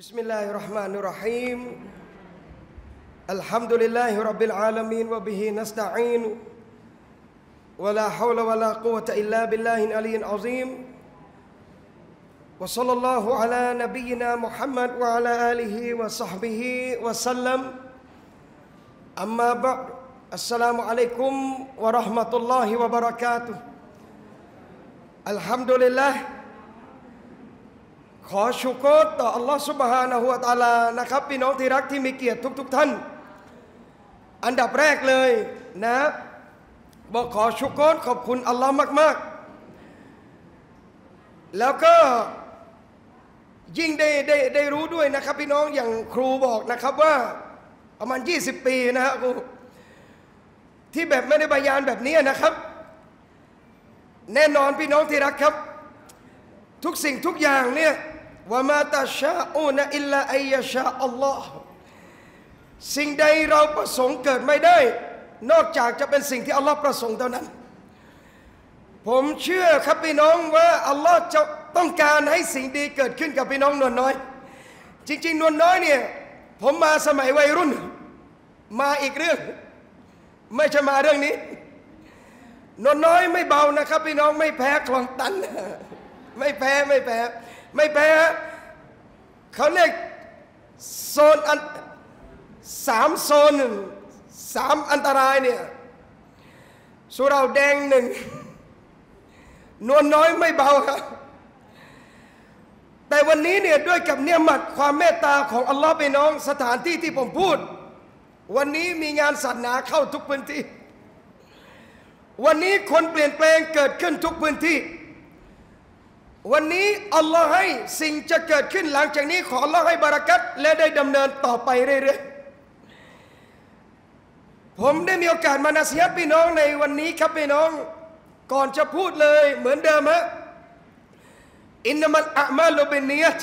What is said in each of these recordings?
بسم الله الرحمن الرحيم الحمد لله رب العالمين وبه نستعين ولا حول ولا قوة إلا بالله العلي العظيم وصلى الله على نبينا محمد وعلى آله وصحبه وسلم أما بعد السلام عليكم ورحمة الله وبركاته الحمد لله ขอชุกรต่ออัลลอฮฺสุบฮานะฮุวตาลานะครับพี่น้องที่รักที่มีเกียรติทุก ๆ ท่าน อันดับแรกเลยนะบอกขอชุกรขอบคุณอัลลอฮ์มาก ๆ แล้วก็ยิ่งได้ได้ได้รู้ด้วยนะครับ พี่น้องอย่างครูบอกนะครับว่าประมาณ 20 ปีนะฮะครูที่แบบไม่ได้บายานแบบนี้นะครับ แน่นอนพี่น้องที่รักครับ ทุกสิ่งทุกอย่างเนี่ย ว่ามาตาชาอูนอิลลาอัยชาอัลลอฮ์สิ่งใดเราประสงค์เกิดไม่ได้ นอกจากจะเป็นสิ่งที่อัลลอฮ์ประสงค์เท่านั้น ผมเชื่อครับพี่น้องว่าอัลลอฮ์จะต้องการให้สิ่งดีเกิดขึ้นกับพี่น้องนวลน้อย จริง ๆนวลน้อยเนี่ยผมมาสมัยวัยรุ่น มาอีกเรื่อง ไม่ใช่มาเรื่องนี้นวลน้อยไม่เบานะครับ พี่น้องไม่แพ้คลองตัน ไม่แพ้ไม่แพ้ ไม่แพ้เขาเรียกโซนอันสามโซนหนึ่งสามอันตรายเนี่ยสุราแดงหนึ่งนวลน้อยไม่เบาครับแต่วันนี้เนี่ยด้วยกับเนี่ยมัดความเมตตาของอัลลอฮ์ไปน้องสถานที่ที่ผมพูด วันนี้มีงานศาสนาเข้าทุกพื้นที่ วันนี้คนเปลี่ยนแปลงเกิดขึ้นทุกพื้นที่ วันนี้อัลลอฮ์ให้สิ่งจะเกิดขึ้นหลังจากนี้ขออัลลอฮ์ให้บารักัตและได้ดำเนินต่อไปเรื่อยๆ ผมได้มีโอกาสมานาเสียพี่น้องในวันนี้ครับพี่น้อง ก่อนจะพูดเลยเหมือนเดิมฮะอินนามัลอามาลุบินเนียต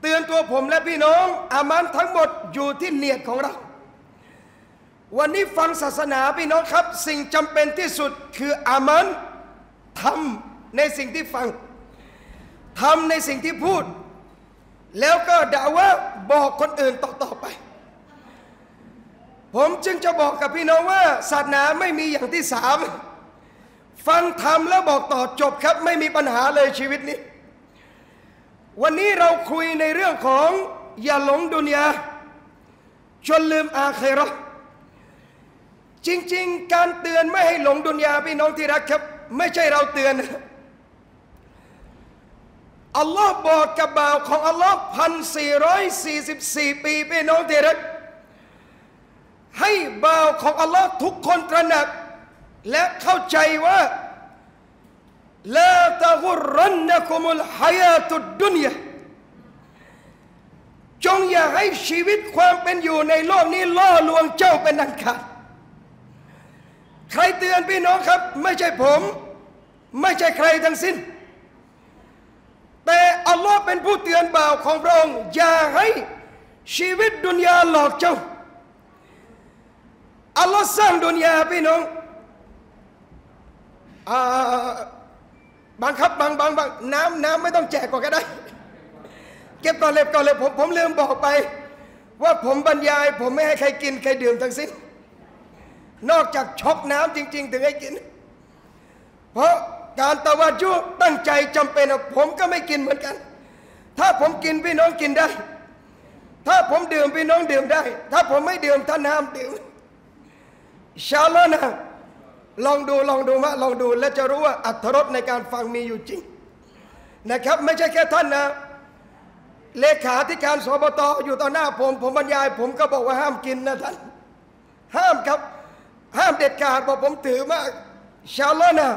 เตือนตัวผมและพี่น้อง อามันทั้งหมดอยู่ที่เนียดของเรา วันนี้ฟังศาสนาพี่น้องครับ สิ่งจำเป็นที่สุดคืออามันทำ ในสิ่งที่ฟังทำในสิ่งที่พูด แล้วก็ด่าว่าบอกคนอื่นต่อๆไป ผมจึงจะบอกกับพี่น้องว่าศาสนาไม่มีอย่างที่สามฟังทำแล้วบอกต่อจบครับไม่มีปัญหาเลยชีวิตนี้ วันนี้เราคุยในเรื่องของอย่าหลงดุนยาจนลืมอาเคราะห์จริง ๆ การเตือนไม่ให้หลงดุนยาพี่น้องที่รักครับ ไม่ใช่เราเตือน อัลลอฮ์บอกกับบ่าวของอัลลอฮ์พันสี่ร้อยสี่สิบสี่ปีพี่น้องที่รักให้บ่าวของอัลลอฮ์ทุกคนตระหนัก และเข้าใจว่าลาตะกุรันนะคุมุลฮายาตุดดุนยาจงอย่าให้ชีวิตความเป็นอยู่ในโลกนี้ล่อลวงเจ้าเป็นอันขาดใครเตือนพี่น้องครับ ไม่ใช่ผม ไม่ใช่ใครทั้งสิ้น แต่อัลลอฮ์เป็นผู้เตือนบ่าวของพระองค์อย่าให้ชีวิตดุนยาหลอกเจ้าอัลลอฮ์สร้างดุนยาพี่น้องอบางครับบางบางบางน้ำน้ำไม่ต้องแจกก่อนก็ได้ เก็บก่อนเลยก่อนเลยผมผมลืมบอกไป ว่าผมบรรยาย ผมไม่ให้ใครกินใครดื่มทั้งสิ้นนอกจากช็อกน้ำจริง ๆ ถึงให้กิน เพราะ การตะวัจุตั้งใจจำเป็นผมก็ไม่กินเหมือนกัน ถ้าผมกินพี่น้องกินได้ ถ้าผมดื่มพี่น้องดื่มได้ ถ้าผมไม่ดื่มท่านห้ามดื่มชาลอนะลองดูลองดูมาลองดูแล้วจะรู้ว่าอัตรสในการฟังมีอยู่จริงนะครับ ไม่ใช่แค่ท่านนะ เลขาธิการสบตอยู่ต่อหน้าผม ผมบรรยาย ผมก็บอกว่าห้ามกินนะท่าน ห้ามครับ ห้ามเด็ดขาดบอกผมถือมากชาลอนะ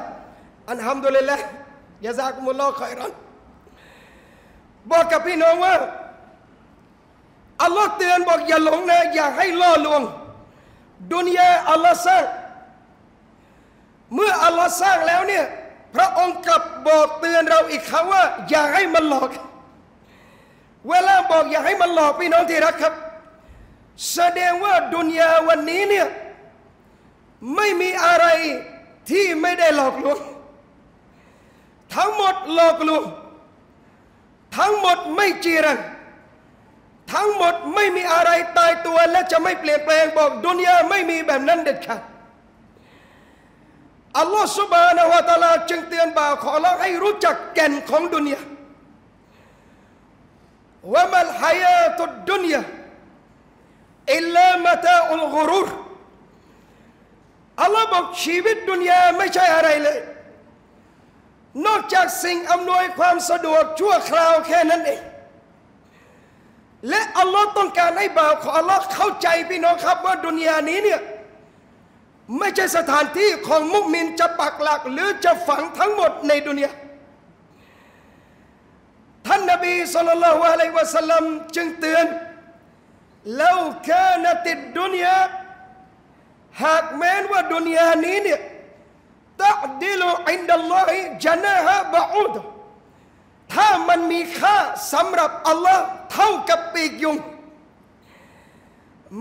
อันฮัมดุลิลละยาซากุมุลลอฮ์ขอยรันบอกกับพี่น้องว่าอัลลอฮ์เตือนบอกอย่าหลงนะอย่าให้ล่อลวง ดุนยาอัลลอฮ์สร้าง เมื่ออัลลอฮ์สร้างแล้วเนี่ยพระองค์กลับบอกเตือนเราอีกครั้งว่า อย่าให้มันหลอก เวลาบอกอย่าให้มันหลอกพี่น้องที่รักครับ แสดงว่าดุนยาวันนี้เนี่ยไม่มีอะไรที่ไม่ได้หลอกลวง ทั้งหมดหลอกลวงทั้งหมดไม่จีรัง ทั้งหมดไม่มีอะไรตายตัวและจะไม่เปลี่ยนแปลงบอกดุนยาไม่มีแบบนั้นเด็ดขาดอัลลอฮฺสุบานาวะตาลาจึงเตือนบ่าวขอเราให้รู้จักแก่นของดุนยาว่ามัลฮายาตุดุนยาอิลลามะตาอุลกุรุรอัลลอฮ์บอกชีวิตดุนยาไม่ใช่อะไรเลย นอกจากสิ่งอำนวยความสะดวกชั่วคราวแค่นั้นเอง และอัลลอฮ์ต้องการให้บ่าวของอัลลอฮ์เข้าใจพี่น้องครับว่าดุนยานี้เนี่ยไม่ใช่สถานที่ของมุมินจะปักหลัก หรือจะฝังทั้งหมดในดุนยาท่านนบีสุลต่านละฮ์อะลัยวะสัลลัมจึงเตือนแล้วแค่นติดดุนยาหากแม้นว่าดุนยานี้เนี่ย ตัดิลุอินดัลลอฮิจนะฮะบะอุดถ้ามันมีค่าสำหรับอัลลอฮ์เท่ากับปีกยุง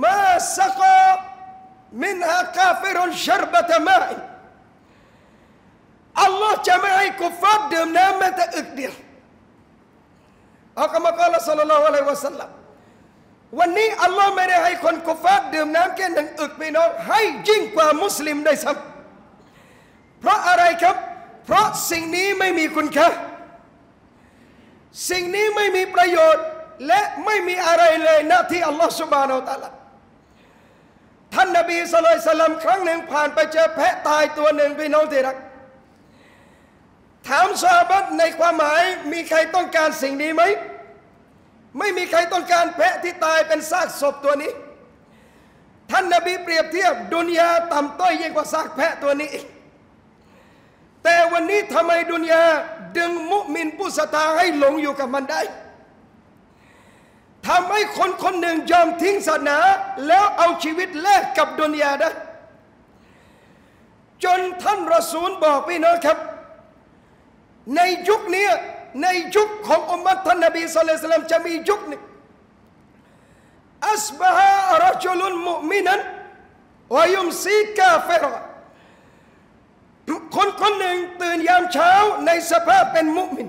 มาสกา منها كافر شربة ماء อัลลอฮ์จะไม่ให้กุฟาร์ดื่มน้ำแม้แต่อึกเดียวอัลกามากาลสัลลัลลอฮุอะลัยฮิวะสัลลัมวันนี้อัลลอฮ์ไม่ได้ให้คนกุฟาร์ดื่มน้ำแค่หนึ่งอึกพี่น้องให้ยิ่งกว่ามุสลิมได้ซ้ำ เพราะอะไรครับ เพราะสิ่งนี้ไม่มีคุณค่าสิ่งนี้ไม่มีประโยชน์และไม่มีอะไรเลยหน้าที่อัลลอฮฺสุบานอัลตะลาท่านนบีสุลัยสลัมครั้งหนึ่งผ่านไปเจอแพะตายตัวหนึ่งพี่น้องที่รัก ถามซาบัดในความหมายมีใครต้องการสิ่งนี้ไหม ไม่มีใครต้องการแพะที่ตายเป็นซากศพตัวนี้ ท่านนบีเปรียบเทียบดุนยาต่ำต้อยยิ่งกว่าซากแพะตัวนี้อีก แต่วันนี้ทำไมดุนยาดึงมุมินผู้ศรัทธาให้หลงอยู่กับมันได้ทำให้คนคนหนึ่งยอมทิ้งศาสนา แล้วเอาชีวิตแลกกับดุนยาได้จนท่านรอซูลบอกพี่น้องครับ ในยุคนี้ในยุคของอุมมัตท่านนบีสุลต่านจะมียุคนึ่งอัสบะฮะรจุลุนมุมินันวายุมซีกาเฟร คนหนึ่งตื่นยามเช้าในสภาพเป็นมุมิน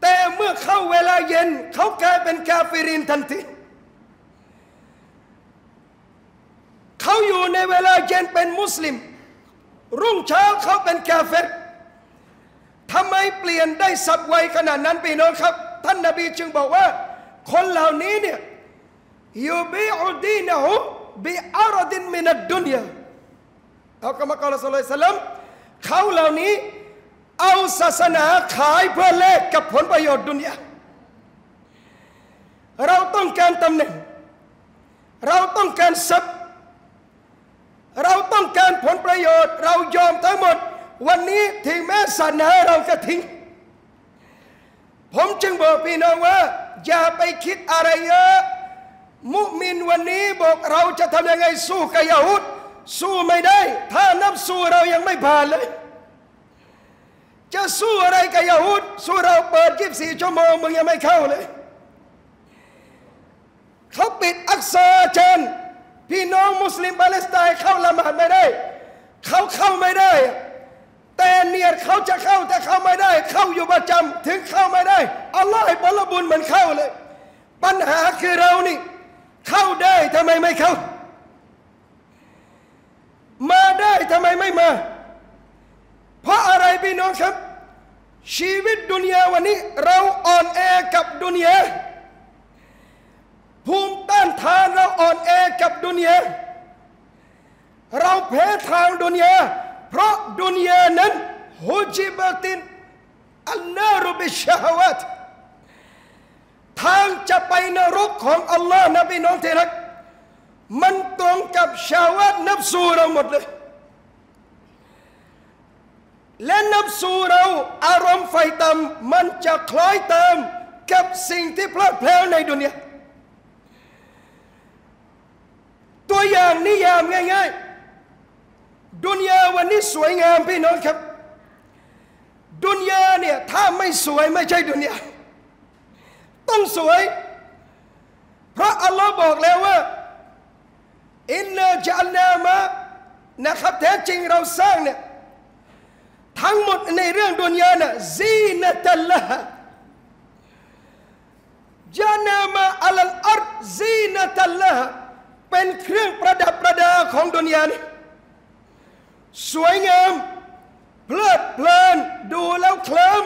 แต่เมื่อเข้าเวลาเย็นเขากลายเป็นกาฟิรินทันทีเขาอยู่ในเวลาเย็นเป็นมุสลิม รุ่งเช้าเขาเป็นกาเฟรทำไมเปลี่ยนได้สับไวขนาดนั้นพี่น้องครับ ท่านนบีจึงบอกว่า คนเหล่านี้เนี่ยยูบิอุดีนะฮุบิอารดินมินัดดุนยา เอากรรมการละสุลต่านเขาเหล่านี้เอาศาสนาขายเพื่อแลกกับผลประโยชน์ดุนยาเราต้องการตำแหน่ง เราต้องการทรัพย์เราต้องการผลประโยชน์ เรายอมทั้งหมด วันนี้ถึงแม้ศาสนาเราก็ทิ้ง ผมจึงบอกพี่น้องว่า อย่าไปคิดอะไรเยอะ มุมินวันนี้บอกเราจะทำยังไงสู้กับยาฮุด สู้ไม่ได้ ถ้านับสู้เรายังไม่ผ่านเลย จะสู้อะไรกับยาฮูดสู้เราเปิดยีสี่ชั่วโมงมึงยังไม่เข้าเลย เขาปิดอักษรเชิญพี่น้องมุสลิมปาเลสไตน์เข้าละหมาดไม่ได้ เขาเข้าไม่ได้ แต่เนียดเขาจะเข้าแต่เข้าไม่ได้ เข้าอยู่ประจำถึงเข้าไม่ได้อัลลอฮ์ให้ผลบุญเหมือนเข้าเลย ปัญหาคือเรานี่ เข้าได้ทำไมไม่เข้า มาได้ทำไมไม่มา เพราะอะไรพี่น้องครับ ชีวิตดุนยาวันนี้ เราอ่อนแอกับดุนยาภูมิต้านทานเราอ่อนแอกับดุนยาเราแพ้ทางดุนยาเพราะดุนยานั้นฮุจิบตินอัลนารุบิชาวัตทางจะไปนรกของอัลลอฮ์นะพี่น้องที่รัก มันตรงกับชาวัตนับสูเราหมดเลย และนับสู่เราอารมณ์ไฟต่ำมันจะคล้อยตามกับสิ่งที่พลาดแพลวในดุนยาตัวอย่างนิยามง่ายๆ ดุนยาวันนี้สวยงามพี่น้องครับ ดุนยาเนี่ยถ้าไม่สวยไม่ใช่ดุนยาต้องสวย เพราะอัลลอฮ์บอกแล้วว่า อินนาจัลนามะนะครับแท้จริงเราสร้างเนี่ยทั้งหมดในเรื่องดุนยาน่ะซีนตัลละยานามาอัลลอัรซีนตัลละเป็นเครื่องประดับประดาของดุนยานี้สวยงาม เพลิดเพลิน ดูแล้วเคลิ้ม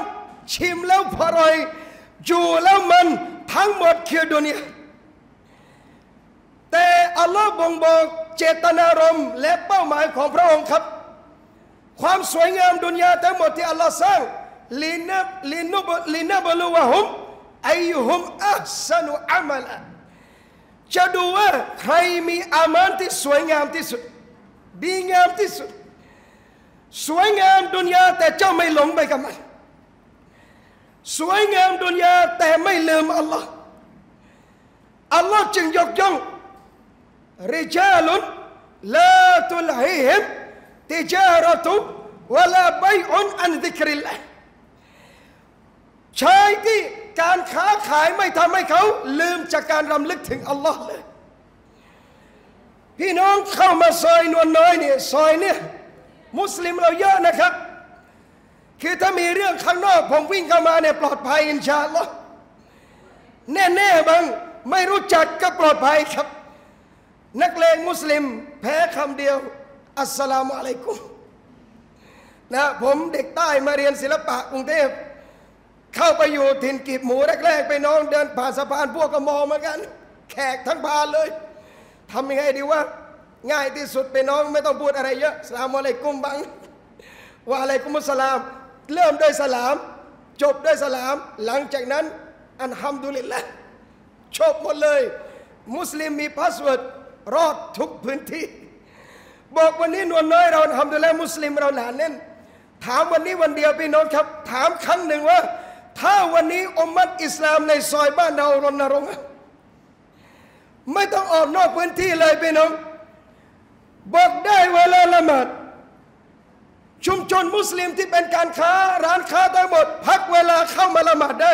ชิมแล้วพอร่อยอยู่แล้วมันทั้งหมดคือดุนยา แต่อัลลอฮ์บ่งบอกเจตนารมณ์และเป้าหมายของพระองค์ครับ ความสวยงามดุนยาทั้งหมดที่อัลลอฮ์สร้างลินบลินบลินบลูวะฮุมอายุฮุมอัพสนุอามัลจะดูว่าใครมีอามานที่สวยงามที่สุดดีงามที่สุด สวยงามดุนยาแต่เจ้าไม่หลงไปกับมันสวยงามดุนยาแต่ไม่ลืมอัลลอฮ์อัลลอฮ์จึงยกย่อง ริจาลุนลาตุลฮิฮิมติจารตุวลาใบอุนอันดิกริลละชายที่การค้าขายไม่ทำให้เขาลืมจากการรำลึกถึงอัลลอฮ์เลย พี่น้องเข้ามาซอยนวลน้อยเนี่ยซอยเนี่ยมุสลิมเราเยอะนะครับ คือถ้ามีเรื่องข้างนอกผมวิ่งเข้ามาเนี่ยปลอดภัยอินชาอัลลอฮ์แน่ๆบางไม่รู้จักก็ปลอดภัยครับ นักเลงมุสลิม แพ้คำเดียว อัสสลามุอะลัยกุมนะผมเด็กใต้มาเรียนศิลปะกรุงเทพ เข้าไปอยู่ถิ่นกีบหมูแรกๆ ไปน้องเดินผ่านสะพานพวกก็มองเหมือนกัน แขกทั้งพานเลยทำยังไงดีว่าง่ายที่สุดไปน้องไม่ต้องพูดอะไรเยอะالسلام عليكم บัง وعليكم السلام เริ่มด้วยสลาม จบด้วยสลาม หลังจากนั้น الحمد للهจบหมดเลย มุสลิมมี password รอดทุกพื้นที่ บอกวันนี้นวลน้อยเราทำดูแลมุสลิมเราหนาแน่น ถามวันนี้วันเดียวพี่น้องครับ ถามครั้งหนึ่งว่า ถ้าวันนี้อมมัดอิสลามในซอยบ้านเรารณรงค์ไม่ต้องออกนอกพื้นที่เลยพี่น้องบอกได้เวลาละหมาดชุมชนมุสลิมที่เป็นการค้าร้านค้าทั้งหมด พักเวลาเข้ามาละหมาดได้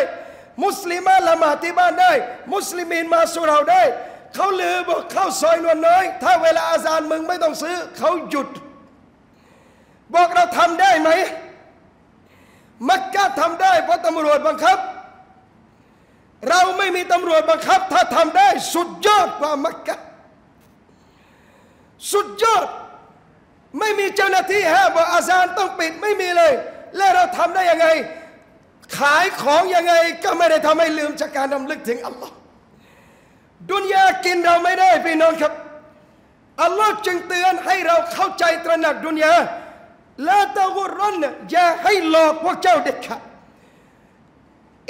มุสลิมาละหมาดที่บ้านได้ มุสลิมีนมาสุเราได้ เขาลือบอกเข้าซอยนวลน้อย ถ้าเวลาอาซานมึงไม่ต้องซื้อ เขาหยุด บอกเราทำได้ไหม มักกะทำได้เพราะตำรวจบังคับ เราไม่มีตำรวจบังคับ ถ้าทำได้สุดยอดกว่ามักกะสุดยอด ไม่มีเจ้าหน้าที่ห้ามบอกอาซานต้องปิดไม่มีเลย แล้วเราทำได้ยังไง ขายของยังไงก็ไม่ได้ทำให้ลืมจากการรำลึกถึงอัลลอฮ์ ดุนยากินเราไม่ได้พี่น้องครับ อัลลอฮ์จึงเตือนให้เราเข้าใจตระหนักดุนยาและตะกุรอนอย่าให้หลอกพวกเจ้าเด็ดขาด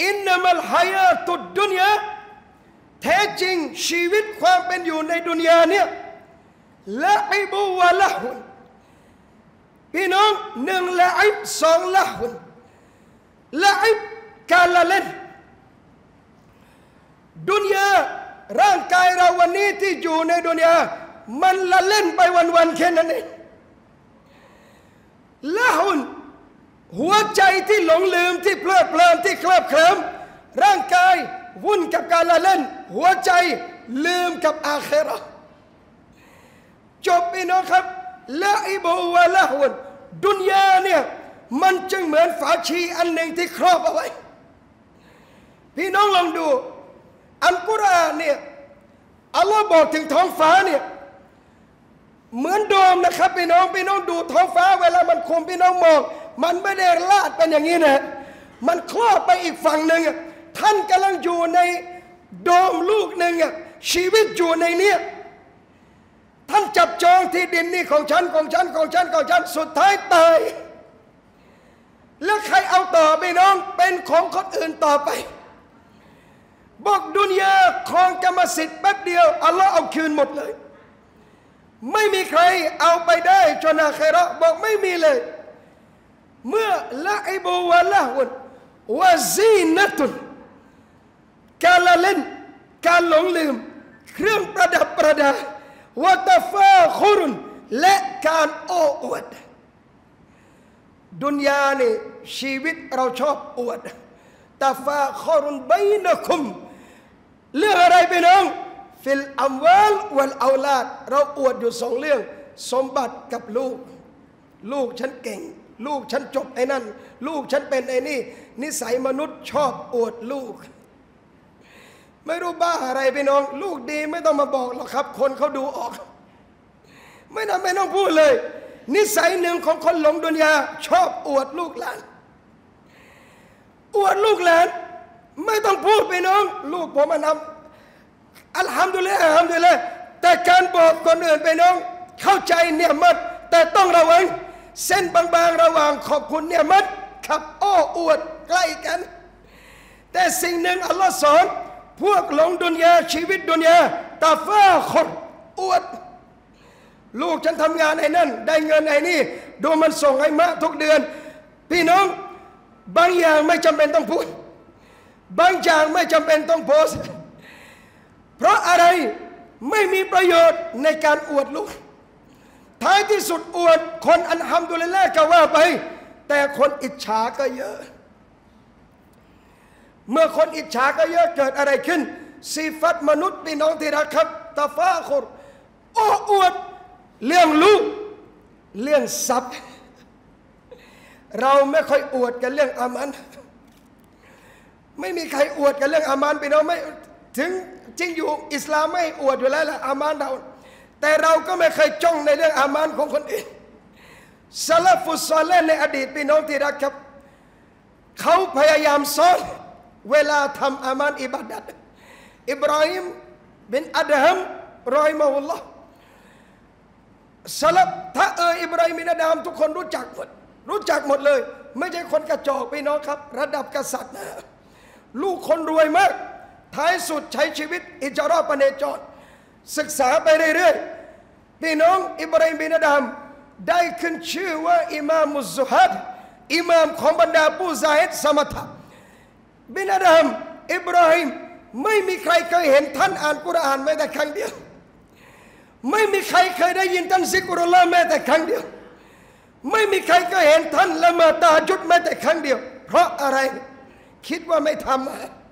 อินนามัลฮายาตุดดุนยาแท้จริงชีวิตความเป็นอยู่ในดุนยาเนี่ยละอิบุวะละหุนพี่น้องหนึ่งละอิบสองละหุนละอิบการละเล่นดุนยา ร่างกายเราวันนี้ที่อยู่ในดุนยา มันละเล่นไปวันๆแค่นั้นเองละหุนหัวใจที่หลงลืมที่เพลิดเพลินที่เคลิบเคลิ้มร่างกายวุ่นกับการละเล่น หัวใจลืมกับอาเคราะห์จบพี่น้องครับละอิบูวะละหุนดุนยาเนี่ยมันจึงเหมือนฝาชีอันหนึ่งที่ครอบเอาไว้ พี่น้องลองดู อัลกุรอานเนี่ยอัลลอฮ์บอกถึงท้องฟ้าเนี่ยเหมือนโดมนะครับพี่น้องพี่น้องดูท้องฟ้าเวลามันคมพี่น้องมอง มันไม่ได้ลาดเป็นอย่างนี้นะมันครอบไปอีกฝั่งหนึ่งท่านกำลังอยู่ในโดมลูกหนึ่งชีวิตอยู่ในเนี้ยท่านจับจองที่ดินนี่ของฉันของฉันของฉันของฉันสุดท้ายตายแล้วใครเอาต่อพี่น้องเป็นของคนอื่นต่อไป บอกดุนยาครองกรรมสิทธิ์แป๊บเดียวอัลลอฮ์เอาคืนหมดเลย ไม่มีใครเอาไปได้จนอาคราบอกไม่มีเลย เมื่อละอิบูวะละหุนวะซีนัตุนการละเล่น การหลงลืม เครื่องประดับประดาวะตฟาคุรุนและการโอ้อวด ดุนยานี่ชีวิตเราชอบอวดตาฟาคอรุนบยนะคุม อะไรไปน้องฟิลอัมวลวัลเอาลาดเราอวดอยู่สองเรื่อง สมบัติกับลูก ลูกฉันเก่ง ลูกฉันจบไอ้นั่น ลูกฉันเป็นไอ้นี่ นิสัยมนุษย์ชอบอวดลูก ไม่รู้บ้าอะไรพี่น้อง ลูกดีไม่ต้องมาบอกหรอกครับ คนเขาดูออก ไม่ต้องไม่ต้องพูดเลย นิสัยหนึ่งของคนหลงดุนยาชอบอวดลูกหลานอวดลูกหลานไม่ต้องพูดพี่น้อง ลูกผมมานำ อัลฮัมดุลิลละอัลฮัมดุลิลละแต่การบอกคนอื่นไปน้อง เข้าใจเนี่ยมัดแต่ต้องระวัง เส้นบางๆระหว่างขอบคุณเนี่ยมัดขับอ้ออวดใกล้กัน แต่สิ่งหนึ่งอัลลอฮ์สอน พวกหลงดุนยาชีวิตดุนยาตาฟ้าคนอวด ลูกฉันทำงานไอ้นั่น ได้เงินไอ้นี่ ดูมันส่งให้มะทุกเดือน พี่น้องบางอย่างไม่จำเป็นต้องพูด บางอย่างไม่จำเป็นต้องโพสต์ เพราะอะไรไม่มีประโยชน์ในการอวดลูก ท้ายที่สุดอวดคนอันฮัมดุลิลละก็ว่าไป แต่คนอิจฉาก็เยอะ เมื่อคนอิจฉาก็เยอะเกิดอะไรขึ้นสีฟัตมนุษย์พี่น้องที่รักครับตาฟ้าคนโอ้อวดเรื่องลูกเรื่องทรัพย์ เราไม่ค่อยอวดกันเรื่องอามัน ไม่มีใครอวดกันเรื่องอามันพี่น้องไม่ถึง จริงอยู่อิสลามไม่อวดอยู่แล้วแหละอามันเรา แต่เราก็ไม่เคยจ้องในเรื่องอามันของคนอื่นซาลฟุตซอลเล่นในอดีตพี่น้องที่รักครับ เขาพยายามสอนเวลาทำอามันอิบาดัตอิบราฮิมบินอัดฮัมรอยมาอุลลอฮ์สลับถ้าเอออิบราฮิมบินอัดฮัมทุกคนรู้จักหมดรู้จักหมดเลย ไม่ใช่คนกระจอกพี่น้องครับ ระดับกษัตริย์นะลูกคนรวยมาก ท้ายสุดใช้ชีวิตอิจารอปเนจร ศึกษาไปเรื่อยๆพี่น้องอิบราฮิมบินอดฮัมได้ขึ้นชื่อว่าอิมามุซุฮัดอิมามของบรรดาผู้ซาฮิดสมถะบินอดฮัมอิบราฮิมไม่มีใครเคยเห็นท่านอ่านกุรอานแม้แต่ครั้งเดียว ไม่มีใครเคยได้ยินท่านซิกรุลลาแม้แต่ครั้งเดียว ไม่มีใครเคยเห็นท่านละหมาดตาจุดแม้แต่ครั้งเดียว เพราะอะไรคิดว่าไม่ทำ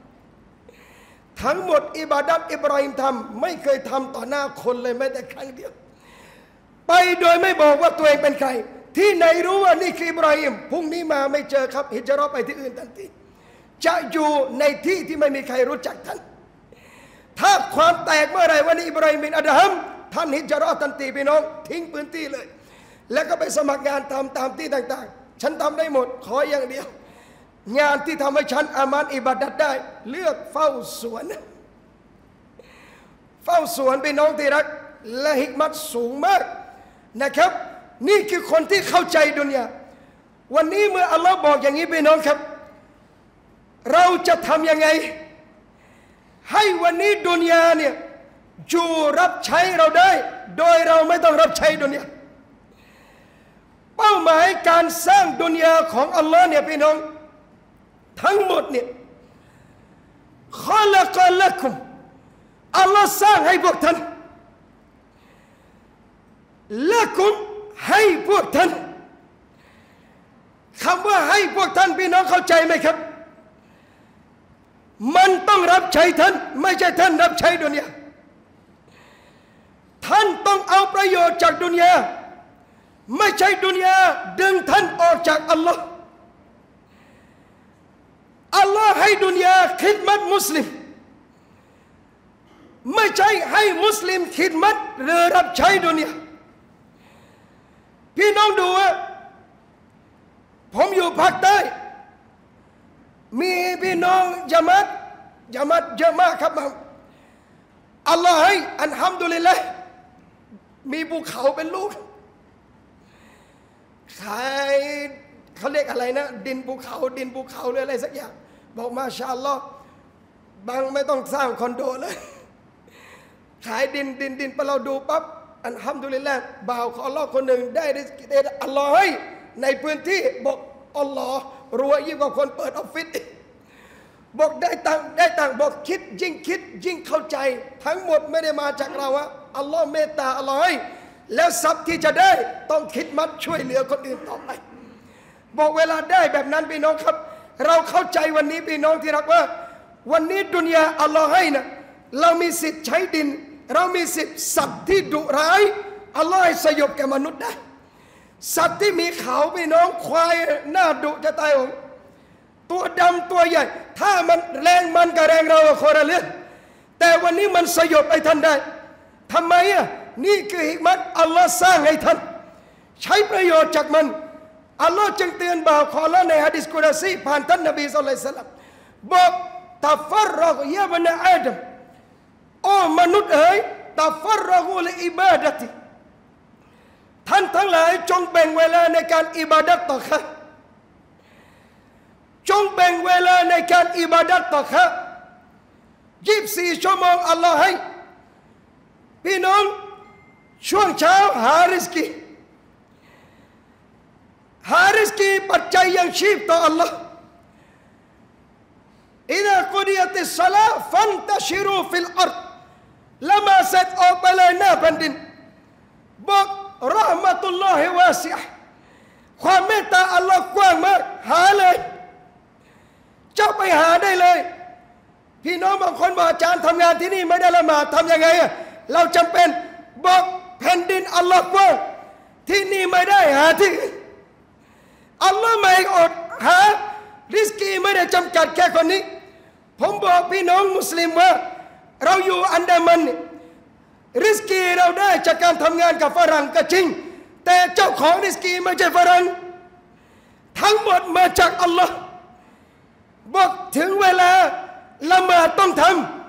ทั้งหมดอิบาดัตอิบราฮิมทำไม่เคยทำต่อหน้าคนเลยแม้แต่ครั้งเดียว ไปโดยไม่บอกว่าตัวเองเป็นใคร ที่ไหนรู้ว่านี่คืออิบราฮิมพรุ่งนี้มาไม่เจอครับฮิจรัตไปที่อื่นทันทีจะอยู่ในที่ที่ไม่มีใครรู้จักท่าน ถ้าความแตกเมื่อไรวันนี้อิบราฮิมบินอัดฮัมท่านฮิจรัตทันทีพี่น้อง ทิ้งพื้นที่เลย แล้วก็ไปสมัครงานทำตามที่ต่าง ๆ ฉันทำได้หมดขออย่างเดียว งานที่ทำให้ฉันอามันอิบัดัดได้ เลือกเฝ้าสวน เฝ้าสวนพี่น้องที่รัก และฮิกมัตสูงมากนะครับ นี่คือคนที่เข้าใจดุนยาวันนี้เมื่ออัลลอฮ์บอกอย่างนี้พี่น้องครับ เราจะทำยังไง ให้วันนี้ดุนยาเนี่ยอยู่รับใช้เราได้ โดยเราไม่ต้องรับใช้ดุนยาเป้าหมายการสร้างดุนยาของอัลลอฮ์เนี่ยพี่น้อง ทั้งหมดเนี่ยขอละกละคุมอัลลอฮ์สร้างให้พวกท่านละคุมให้พวกท่านคำว่าให้พวกท่านพี่น้องเข้าใจไหมครับ มันต้องรับใช้ท่าน ไม่ใช่ท่านรับใช้ดุนยาท่านต้องเอาประโยชน์จากดุนยาไม่ใช่ดุนยาดึงท่านออกจากอัลลอฮ์ อัลลอฮ์ให้ดุนยาคิดมัดมุสลิม ไม่ใช่ให้มุสลิมคิดมัดหรือรับใช้ดุนยาพี่น้องดูว่าผมอยู่ภาคใต้ มีพี่น้องจามัดจามัดเยอะมากครับอัลลอฮ์ให้อันฮัมดุลิลละมีภูเขาเป็นลูกขายเขาเรียกอะไรนะ ดินภูเขาดินภูเขาหรืออะไรสักอย่าง บอกมาชาลลอฮ์บางไม่ต้องสร้างคอนโดเลย ขายดินดินดินพอเราดูปั๊บอันฮัมดุลิลละบ่าวของอัลลอฮ์คนหนึ่งได้ได้อัลลอฮ์ให้ในพื้นที่บอกอัลลอฮ์รวยยิ่งกว่าคนเปิดออฟฟิศบอกได้ตังได้ตังบอกคิดยิ่งคิดยิ่งเข้าใจ ทั้งหมดไม่ได้มาจากเราอะอัลลอฮ์เมตตาอัลลอฮ์ให้แล้วทรัพย์ที่จะได้ต้องคิดมัดช่วยเหลือคนอื่นต่อไป บอกเวลาได้แบบนั้นพี่น้องครับ เราเข้าใจวันนี้พี่น้องที่รักว่า วันนี้ดุนยาอัลลอฮ์ให้นะเรามีสิทธิ์ใช้ดิน เรามีสิทธิ์สัตว์ที่ดุร้ายอัลลอฮ์ให้สยบแก่มนุษย์ได้สัตว์ที่มีเขาพี่น้องควายหน้าดุจะตายองตัวดำตัวใหญ่ ถ้ามันแรงมันกับแรงเราคนละเรื่องแต่วันนี้มันสยบไอ้ท่านได้ทำไมอะนี่คือฮิกมัตอัลลอฮ์สร้างให้ท่าน ใช้ประโยชน์จากมัน อัลลอฮ์จึงเตือนบ่าวขอละในฮะดิษกุรซีผ่านท่านนบีสุลต่านละบอกตัฟรรกยาบนอาดัมโอ้มนุษย์เอ๋ยตัฟรรกุลอิบาดติท่านทั้งหลายจงแบ่งเวลาในการอิบาดัตต่อข้าจงแบ่งเวลาในการอิบาดัตต่อข้ายี่สิบสี่ชั่วโมงอัลลอฮ์ให้พี่น้องช่วงเช้าหาริสกี หาริสกีปัจจัยยังชีพต่อ Allah อิดะกุดียติสลาฟันตะชิรูฟิลอัรละมาเสร็ออกไปเลยหน้าแผ่นดินบอกرحمة الله واسعةความเมตตาอัลลอฮ์กว้างมาก หาเลยเจ้าไปหาได้เลย พี่น้องบางคนบอกอาจารย์ทำงานที่นี่ไม่ได้ละหมาดทำยังไง เราจำเป็นบอกแผ่นดินอัลลอฮ์กว้างที่นี่ไม่ได้หาที่ อัลลอฮ์ไม่อดหาริสกีไม่ได้จำกัดแค่คนนี้ ผมบอกพี่น้องมุสลิมว่า เราอยู่อันดามัน ริสกีเราได้จากการทำงานกับฝรั่งก็จริง แต่เจ้าของริสกีไม่ใช่ฝรั่งทั้งหมดมาจากอัลลอฮ์บอกถึงเวลาละหมาดต้องท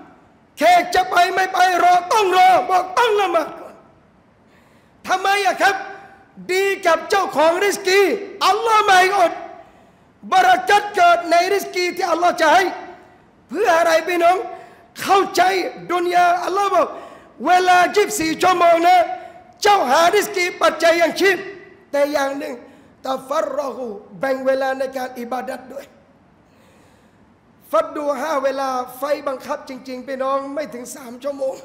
ำแขกจะไปไม่ไปรอต้องรอ บอกต้องละหมาดก่อนทำไมอะครับ ดีกับเจ้าของริสกีอัลลอฮ์ไม่อดบารักัตเกิดในริสกีที่อัลลอฮ์จะให้เพื่ออะไรพี่น้อง เข้าใจดุนยาอัลลอฮ์บอกเวลาจีบสี่ชั่วโมงนะเจ้าหาริสกีปัจจัยยังชีพ แต่อย่างหนึ่งตาฟัรรอหูแบ่งเวลาในการอิบาดัดด้วย ฟัดดูห้าเวลาไฟบังคับจริง ๆ พี่น้องไม่ถึงสามชั่วโมง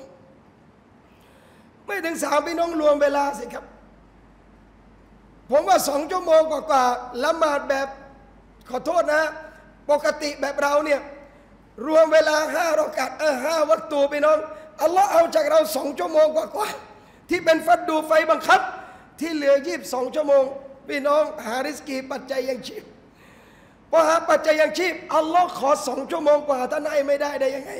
ไม่ถึงสามพี่น้องรวมเวลาสิครับ ผมว่าสองชั่วโมงกว่าๆละหมาดแบบขอโทษนะ ปกติแบบเราเนี่ยรวมเวลาห้ารอกัดเออห้าวัตตูพี่น้องอัลลอฮ์เอาจากเราสองชั่วโมงกว่าๆที่เป็นฟัดดูไฟบังคับ ที่เหลือยีบสองชั่วโมงพี่น้องหาริสกีปัจจัยยังชีพพอหาปัจจัยยังชีพอัลลอฮ์ขอสองชั่วโมงกว่าท่านให้ไม่ได้ได้ยังไง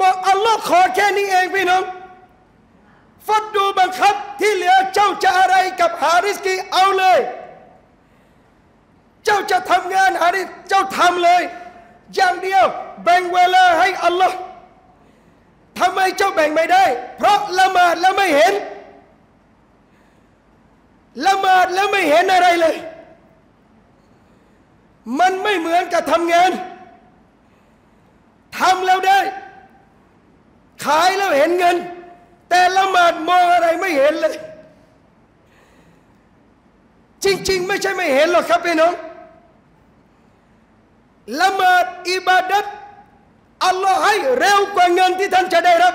บอกอัลลอฮ์ขอแค่นี้เองพี่น้อง ฟัดดูบังคับที่เหลือเจ้าจะอะไรกับหาริสกีเอาเลย เจ้าจะทำงานหาริสเจ้าทำเลย อย่างเดียวแบ่งเวลาให้อัลลอฮ์ทำไมเจ้าแบ่งไม่ได้ เพราะละหมาดแล้วไม่เห็นละหมาดแล้วไม่เห็นอะไรเลย มันไม่เหมือนกับทำงานทำแล้วได้ ขายแล้วเห็นเงิน แต่ละหมาดมองอะไรไม่เห็นเลย จริง ๆ ไม่ใช่ไม่เห็นหรอกครับพี่น้องละหมาดอิบาดัตอัลลอฮ์ให้เร็วกว่าเงินที่ท่านจะได้รับ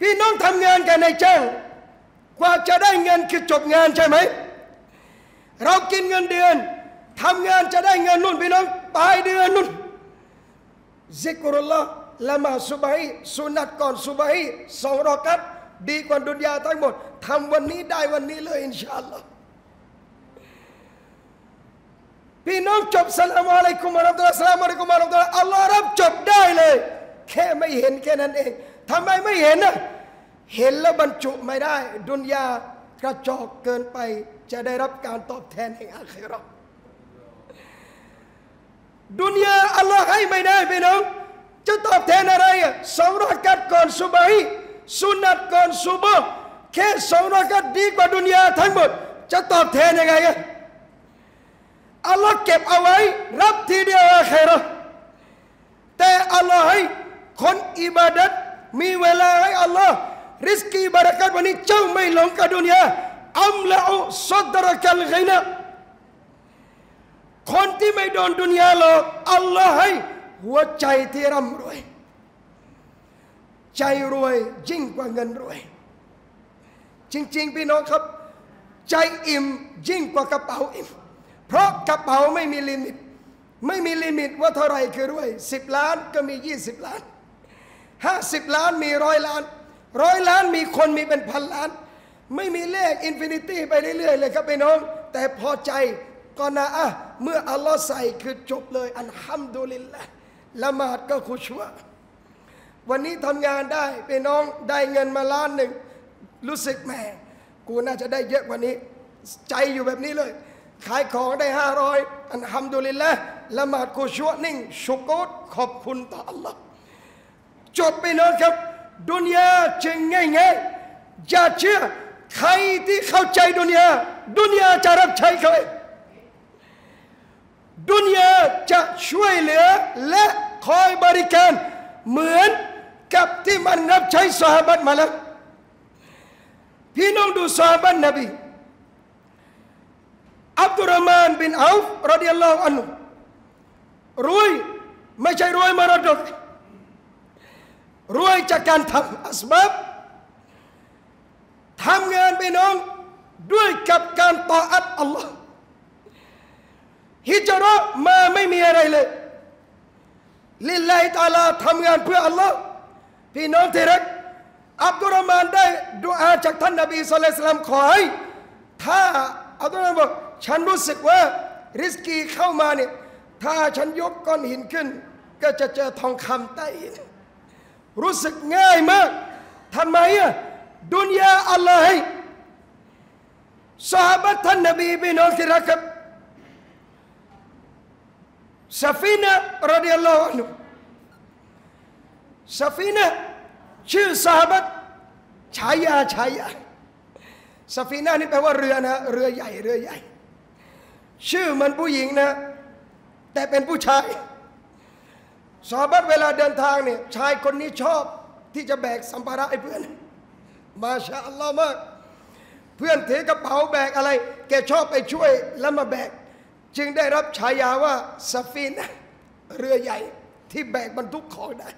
พี่น้องทำงานกันในจ้างกว่าจะได้เงินคือจบงานใช่ไหม เรากินเงินเดือนทำงานจะได้เงินนู่นพี่น้องปลายเดือนนู่นซิกรุลลอฮ์ ละหมาดซุบฮีสุนัตก่อนซุบฮีสองรอกัตดีกว่าดุนยาทั้งหมดทำวันนี้ได้วันนี้เลยอินชาอัลลอฮ์พี่น้องจบสลามอะลัยกุมะรับตุลสลามอะลัยกุมะรับตุลอัลลอฮ์รับจบได้เลย แค่ไม่เห็นแค่นั้นเองทำไมไม่เห็นนะเห็นแล้วบรรจุไม่ได้ ดุนยากระจอกเกินไป จะได้รับการตอบแทนแห่งอาคิเราดุนยาอัลลอฮ์ให้ไม่ได้พี่น้อง จะตอบแทนอะไรอะสองรักัดก่อนซุบฮีสุนัตก่อนซุบฮ์แค่สองรักัดดีกว่าดุนยาทั้งหมด จะตอบแทนยังไงอะอัลลอฮ์เก็บเอาไว้ รับทีเดียวอาคราะแต่อัลลอฮ์ให้คนอิบาดัตมีเวลาให้อัลลอฮ์ริสกีบารักัตวันนี้เจ้าไม่หลงกับดุนยาอัมละอุซัดรกัลกินะคนที่ไม่โดนดุนยาหลอกอัลลอฮ์ให้ หัวใจที่ร่ำรวย ใจรวยยิ่งกว่าเงินรวย จริง ๆ พี่น้องครับ ใจอิ่มยิ่งกว่ากระเป๋าอิ่ม เพราะกระเป๋าไม่มี limit ไม่มี limit ว่าเท่าไรคือรวยสิบล้านก็มียี่สิบล้านห้าสิบล้านมีร้อยล้านร้อยล้านมีคนมีเป็นพันล้าน ไม่มีเลข infinity ไปเรื่อยๆเลยครับพี่น้อง แต่พอใจก็นะอะเมื่ออัลลอฮ์ใส่คือจบเลย الحمد لله ละหมาดก็คุชัววันนี้ทำงานได้ไปน้องได้เงินมาล้านหนึ่งรู้สึกแหมกูน่าจะได้เยอะกว่านี้ ใจอยู่แบบนี้เลย ขายของได้ห้าร้อยอันฮัมดุลิลละละหมาดกูชัวนิ่งชุกรขอบคุณต่ออัลลอฮ์จบไปน้องครับดุนยาจึงง่ายง่ายอย่าเชื่อใครที่เข้าใจดุนยาดุนยาจะรับใช้เขา ดุนยาจะช่วยเหลือและคอยบริการ เหมือนกับที่มันรับใช้สหบัตมาแล้ว พี่น้องดูสหบัตนบีอับดุลรมานบินอัฟรดิยัลลอฮุอันฮุรวยไม่ใช่รวยมรดกรวยจากการทำอัสบับทำงานไปน้องด้วยกับการต่ออัดอัลลอฮ์ ฮิจรัตมาไม่มีอะไรเลย ลิลลาฮิตาลาทำงานเพื่ออัลลอฮ์พี่น้องที่รักอับดุลรหมานได้ดูอาจากท่านนบีสุลต่านขอให้ถ้าอับดุลรหมานบอกฉันรู้สึกว่าริสกีเข้ามาเนี่ยถ้าฉันยกก้อนหินขึ้น ก็จะเจอทองคำใต้หินรู้สึกง่ายมากทำไมอะดุนยาอัลลอฮ์ให้สหบัท่านนบีพี่น้องที่รักครับ ซาฟีนะรดิยัลลอฮุอันุซาฟีนะชื่อสหบัตฉายาฉายาซาฟีนะนี่แปลว่าเรือนะเรือใหญ่เรือใหญ่ ชื่อมันผู้หญิงนะ แต่เป็นผู้ชายสอบัตเวลาเดินทางเนี่ยชายคนนี้ชอบที่จะแบกสัมภาระให้เพื่อน มาชาอัลลอฮ์มาก เพื่อนถือกระเป๋าแบกอะไร แกชอบไปช่วยแล้วมาแบก จึงได้รับฉายาว่าสฟีนะเรือใหญ่ที่แบกบรรทุกของได้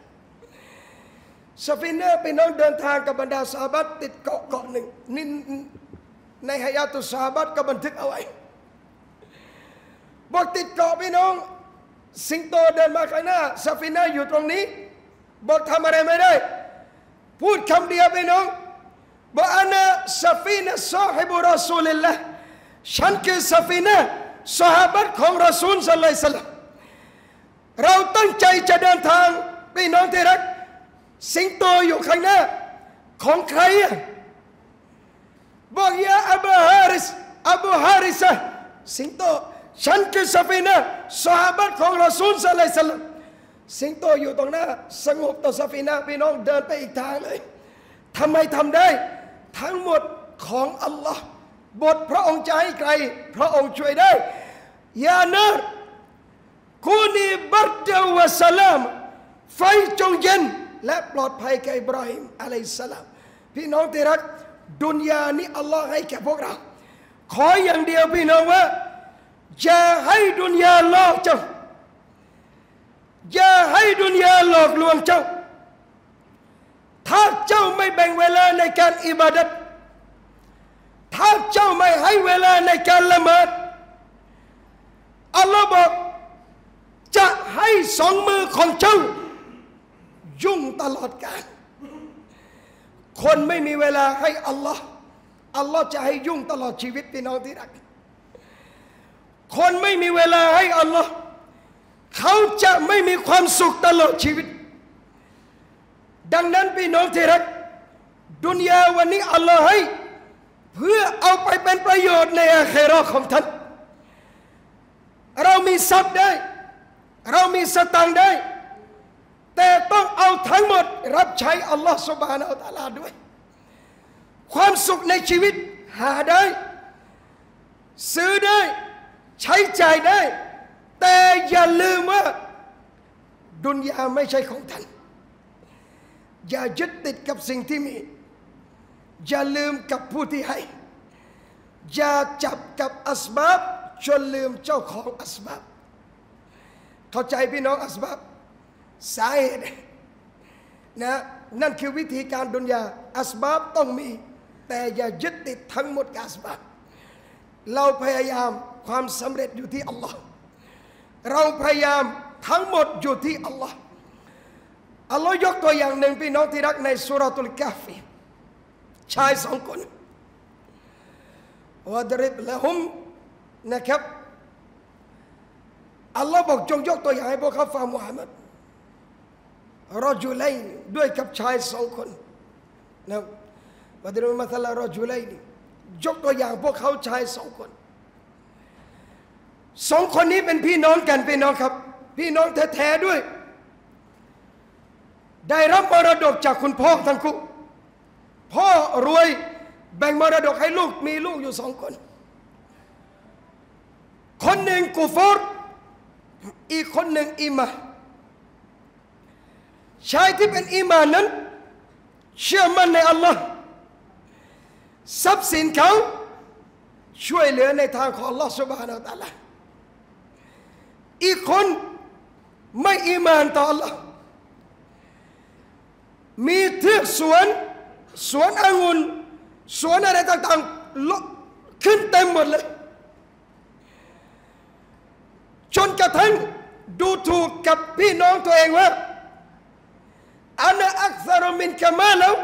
สฟีนะเป็นน้องเดินทางกับบรรดาสาบัตติดเกาะเกาะหนึ่งนี่ในหายาตุสาบัตก็บันทึกเอาไว้บอกติดเกาะพี่น้อง สิงโตเดินมาข้างหน้าสฟีนะอร์อยู่ตรงนี้ บอกทำอะไรไม่ได้ พูดคำเดียวพี่น้องบอกอันนะสฟีนะซาฮิบุรอซูลิลละฉันคือสฟีนะ สหบัตของรอซูลสัลลัลสลัมเราตั้งใจจะเดินทางพี่น้องที่รัก สิงโตอยู่ข้างหน้า ของใครบอกยาอับฮาริสอับฮาริสะสิงโตฉันคือสฟีนะสหบัตของรอซูลสัลลัลสลัมสิงโตอยู่ตรงหน้า สงบต่อสฟีนะพี่น้องเดินไปอีกทางเลยทำไมทำได้ ทั้งหมดของอัลลอฮ์ บทพระองค์จะให้ใคร พระองค์ช่วยได้ยานาร์คูนีบัรดวะสลาม ไฟจงเย็น และปลอดภัยแก่อิบราฮิมอะลัยสสลาม พี่น้องที่รัก ดุนยานี้อัลลอฮ์ให้แก่พวกเรา ขออย่างเดียวพี่น้องว่าอย่าให้ดุนยาหลอกเจ้าอย่าให้ดุนยาหลอกลวงเจ้า ถ้าเจ้าไม่แบ่งเวลาในการอิบาดัต ถ้าเจ้าไม่ให้เวลาในการละหมาดอัลลอฮ์บอกจะให้สองมือของเจ้า ยุ่งตลอดกาลคนไม่มีเวลาให้อัลลอฮ์อัลลอฮ์จะให้ยุ่งตลอดชีวิตพี่น้องที่รัก คนไม่มีเวลาให้อัลลอฮ์เขาจะไม่มีความสุขตลอดชีวิต ดังนั้นพี่น้องที่รัก ดุนยาวันนี้อัลลอฮ์ให้ เพื่อเอาไปเป็นประโยชน์ในอาคราของท่าน เรามีทรัพย์ได้ เรามีสตังได้ แต่ต้องเอาทั้งหมดรับใช้อัลลอฮ์สุบฮานาอัลตะลาด้วย ความสุขในชีวิตหาได้ ซื้อได้ ใช้จ่ายได้ แต่อย่าลืมว่าดุนยาไม่ใช่ของท่าน อย่ายึดติดกับสิ่งที่มี อย่าลืมกับผู้ที่ให้ อย่าจับกับอัสบับจนลืมเจ้าของอัสบับเข้าใจพี่น้องอัสบับสาเหตุนะนั่นคือวิธีการดุนยาอัสบับต้องมี แต่อย่ายึดติดทั้งหมดกับอัสบับเราพยายามความสำเร็จอยู่ที่อัลลอฮ์เราพยายามทั้งหมดอยู่ที่อัลลอฮ์อัลลอฮ์ยกตัวอย่างหนึ่งพี่น้องที่รักในสุรตุลกาฟี ชายสองคนวดริบและหุมนะครับอัลลอฮ์บอกจงยกตัวอย่างให้พวกเขาฟังมุฮัมมัดรอจุไลด้วยกับชายสองคนนะบัดรุมาทลารอจุไลยกตัวอย่างพวกเขาชายสองคนสองคนนี้เป็นพี่น้องกันพี่น้องครับ พี่น้องแท้ๆด้วย ได้รับมรดกจากคุณพ่อทั้งคู่ พ่อรวยแบ่งมรดกให้ลูกมีลูกอยู่สองคน คนหนึ่งกูฟอร์อีกคนหนึ่งอิมาชายที่เป็นอิมานั้น เชื่อมั่นในอัลลอฮ์ทรัพย์สินเขาช่วยเหลือในทางของอัลลอฮ์สุบฮานาอัลลอฮ์อีกคนไม่อีมานต่ออัลลอฮ์มีเทือกสวน สวนองุ่นสวนอะไรต่างๆขึ้นเต็มหมดเลยจนกระทั่งดูถูกกับพี่น้องตัวเองว่าอันอักษรมินกามาแล้ว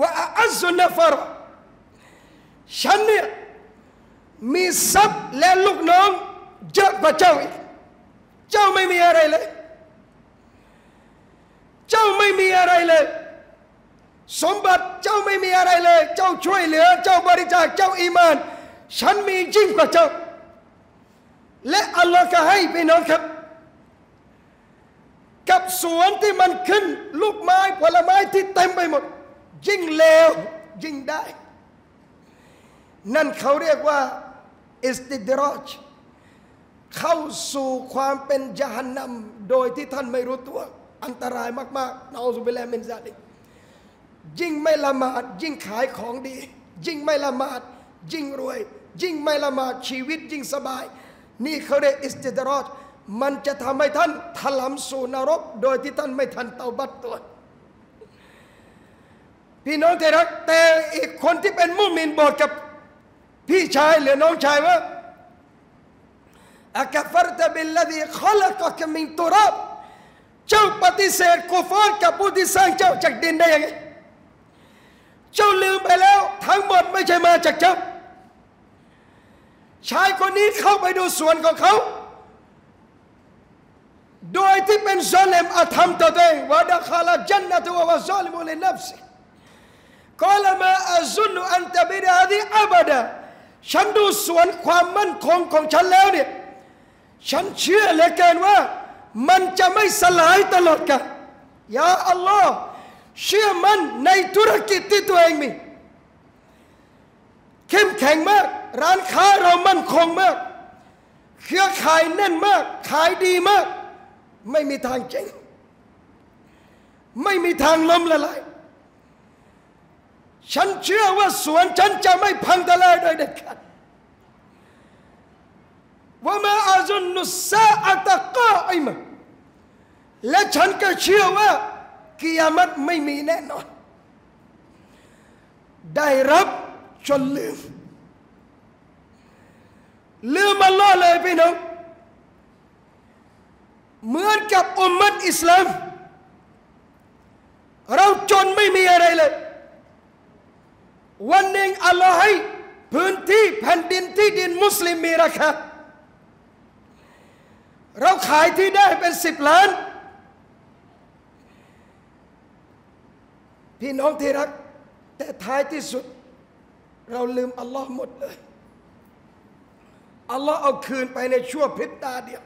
ว่าอัซซุนฟารฉันเนี่ยมีทรัพย์และลูกน้องเยอะกว่าเจ้าอีกเจ้าไม่มีอะไรเลย เจ้าไม่มีอะไรเลย สมบัติเจ้าไม่มีอะไรเลย เจ้าช่วยเหลือ เจ้าบริจาคเจ้าอีมาน ฉันมียิ่งกว่าเจ้า และอัลลอฮ์ก็ให้พี่น้องครับ กับสวนที่มันขึ้น ลูกไม้ผลไม้ที่เต็มไปหมด ยิ่งเลวยิ่งได้ นั่นเขาเรียกว่าอิสติดรอจเข้าสู่ความเป็นยานนำโดยที่ท่านไม่รู้ตัว อันตรายมากๆนาอุบิลลมินซาลิก ยิ่งไม่ละหมาด ยิ่งขายของดี ยิ่งไม่ละหมาด ยิ่งรวย ยิ่งไม่ละหมาดชีวิตยิ่งสบาย นี่เขาเรียกอิสติดรอจมันจะทำให้ท่านถลำสู่นรก โดยที่ท่านไม่ทันเตาบัตตัว พี่น้องที่รัก แต่อีกคนที่เป็นมุมินบอกกับพี่ชายหรือน้องชายว่าอักฟรตบิลลดีขลักกมินตุรับเจ้าปฏิเสธกูฟารกับผู้ที่สร้างเจ้าจากดินได้ยังไง เจ้าลืมไปแล้ว ทั้งหมดไม่ใช่มาจากเจ้า ชายคนนี้เข้าไปดูสวนของเขา โดยที่เป็นซาเลมอาธรรมตัวเองว่าดัคาลจันนตัวว่าซาลิมุลินับสิกล่ามาอาซุนอันตะบิดาดีอับดาฉันดูสวนความมั่นคงของฉันแล้วเนี่ยฉันเชื่อเหลือเกินว่า มันจะไม่สลายตลอดกาลยาอัลลอฮ์ เชื่อมั่นในธุรกิจที่ตัวเองมี เข้มแข็งมาก ร้านค้าเรามั่นคงมาก เครือข่ายแน่นมาก ขายดีมาก ไม่มีทางเจ๊งไม่มีทางล้มละลายฉันเชื่อว่าสวนฉันจะไม่พังทลายโดยเด็ดขาดว่ามาอาซุนนุสาอัตกาอิมและฉันก็เชื่อว่า กิยามัตไม่มีแน่นอน ได้รับจนลืม ลืมอัลลอฮ์เลยพี่น้อง เหมือนกับอุมมัตอิสลาม เราจนไม่มีอะไรเลย วันหนึ่งอัลลอฮ์ให้พื้นที่แผ่นดินที่ดินมุสลิมมีราคาเราขายที่ได้เป็นสิบล้าน พี่น้องที่รัก แต่ท้ายที่สุด เราลืมอัลลอฮ์หมดเลยอัลลอฮ์เอาคืนไปในชั่วพริบตาเดียว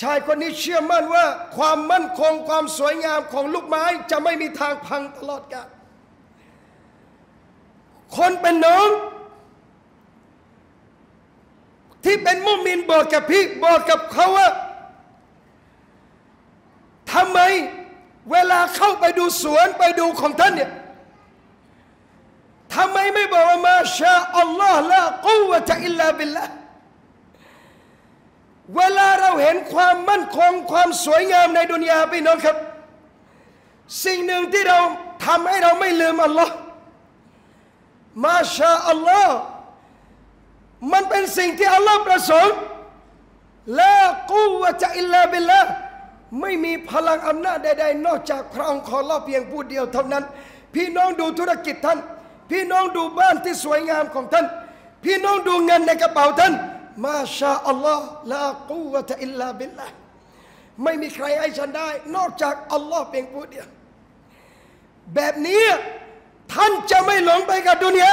ชายคนนี้เชื่อมั่นว่า ความมั่นคงความสวยงามของลูกไม้จะไม่มีทางพังตลอดกาลคนเป็นน้อง ที่เป็นมุมินบอกกับพี่บอกกับเขาว่าทำไม เวลาเข้าไปดูสวนไปดูของท่านเนี่ยทำไมไม่บอกว่ามาชาอัลลอฮ์ละกุวะตะอิลลาบิลละเวลาเราเห็นความมั่นคงความสวยงามในดุนยาพี่น้องครับ สิ่งหนึ่งที่เราทำให้เราไม่ลืมอัลลอฮ์มาชาอัลลอฮ์มันเป็นสิ่งที่อัลลอฮ์ประสงค์ละกุวะตะอิลลาบิลละ ไม่มีพลังอำนาจใดๆ นอกจากพระองค์ของเราเพียงผู้เดียวเท่านั้น พี่น้องดูธุรกิจท่าน พี่น้องดูบ้านที่สวยงามของท่าน พี่น้องดูเงินในกระเป๋าท่าน มาชาอัลลอฮ์ลากูวะตะอิลลาบิลละไม่มีใครให้ฉันได้ นอกจากอัลลอฮ์เพียงผู้เดียว แบบนี้ท่านจะไม่หลงไปกับดุนยา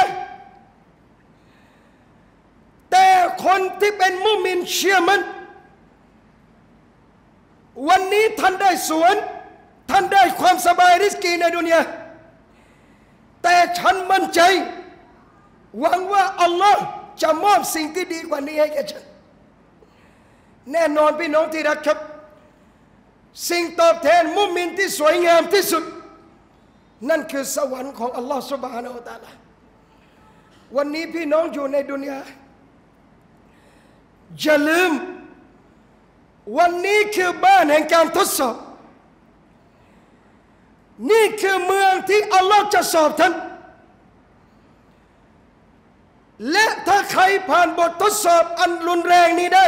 แต่คนที่เป็นมุมินเชื่อมัน วันนี้ท่านได้สวน ท่านได้ความสบายริสกีในดุนยาแต่ฉันมั่นใจ หวังว่าอัลลอฮ์จะมอบสิ่งที่ดีกว่านี้ให้แก่ฉัน แน่นอนพี่น้องที่รักครับ สิ่งตอบแทนมุมินที่สวยงามที่สุด นั่นคือสวรรค์ของอัลลอฮ์สุบฮานาอัลตาลาวันนี้พี่น้องอยู่ในดุนยาอย่าลืม วันนี้คือบ้านแห่งการทดสอบ นี่คือเมืองที่อัลลอฮ์จะสอบท่าน และถ้าใครผ่านบททดสอบอันรุนแรงนี้ได้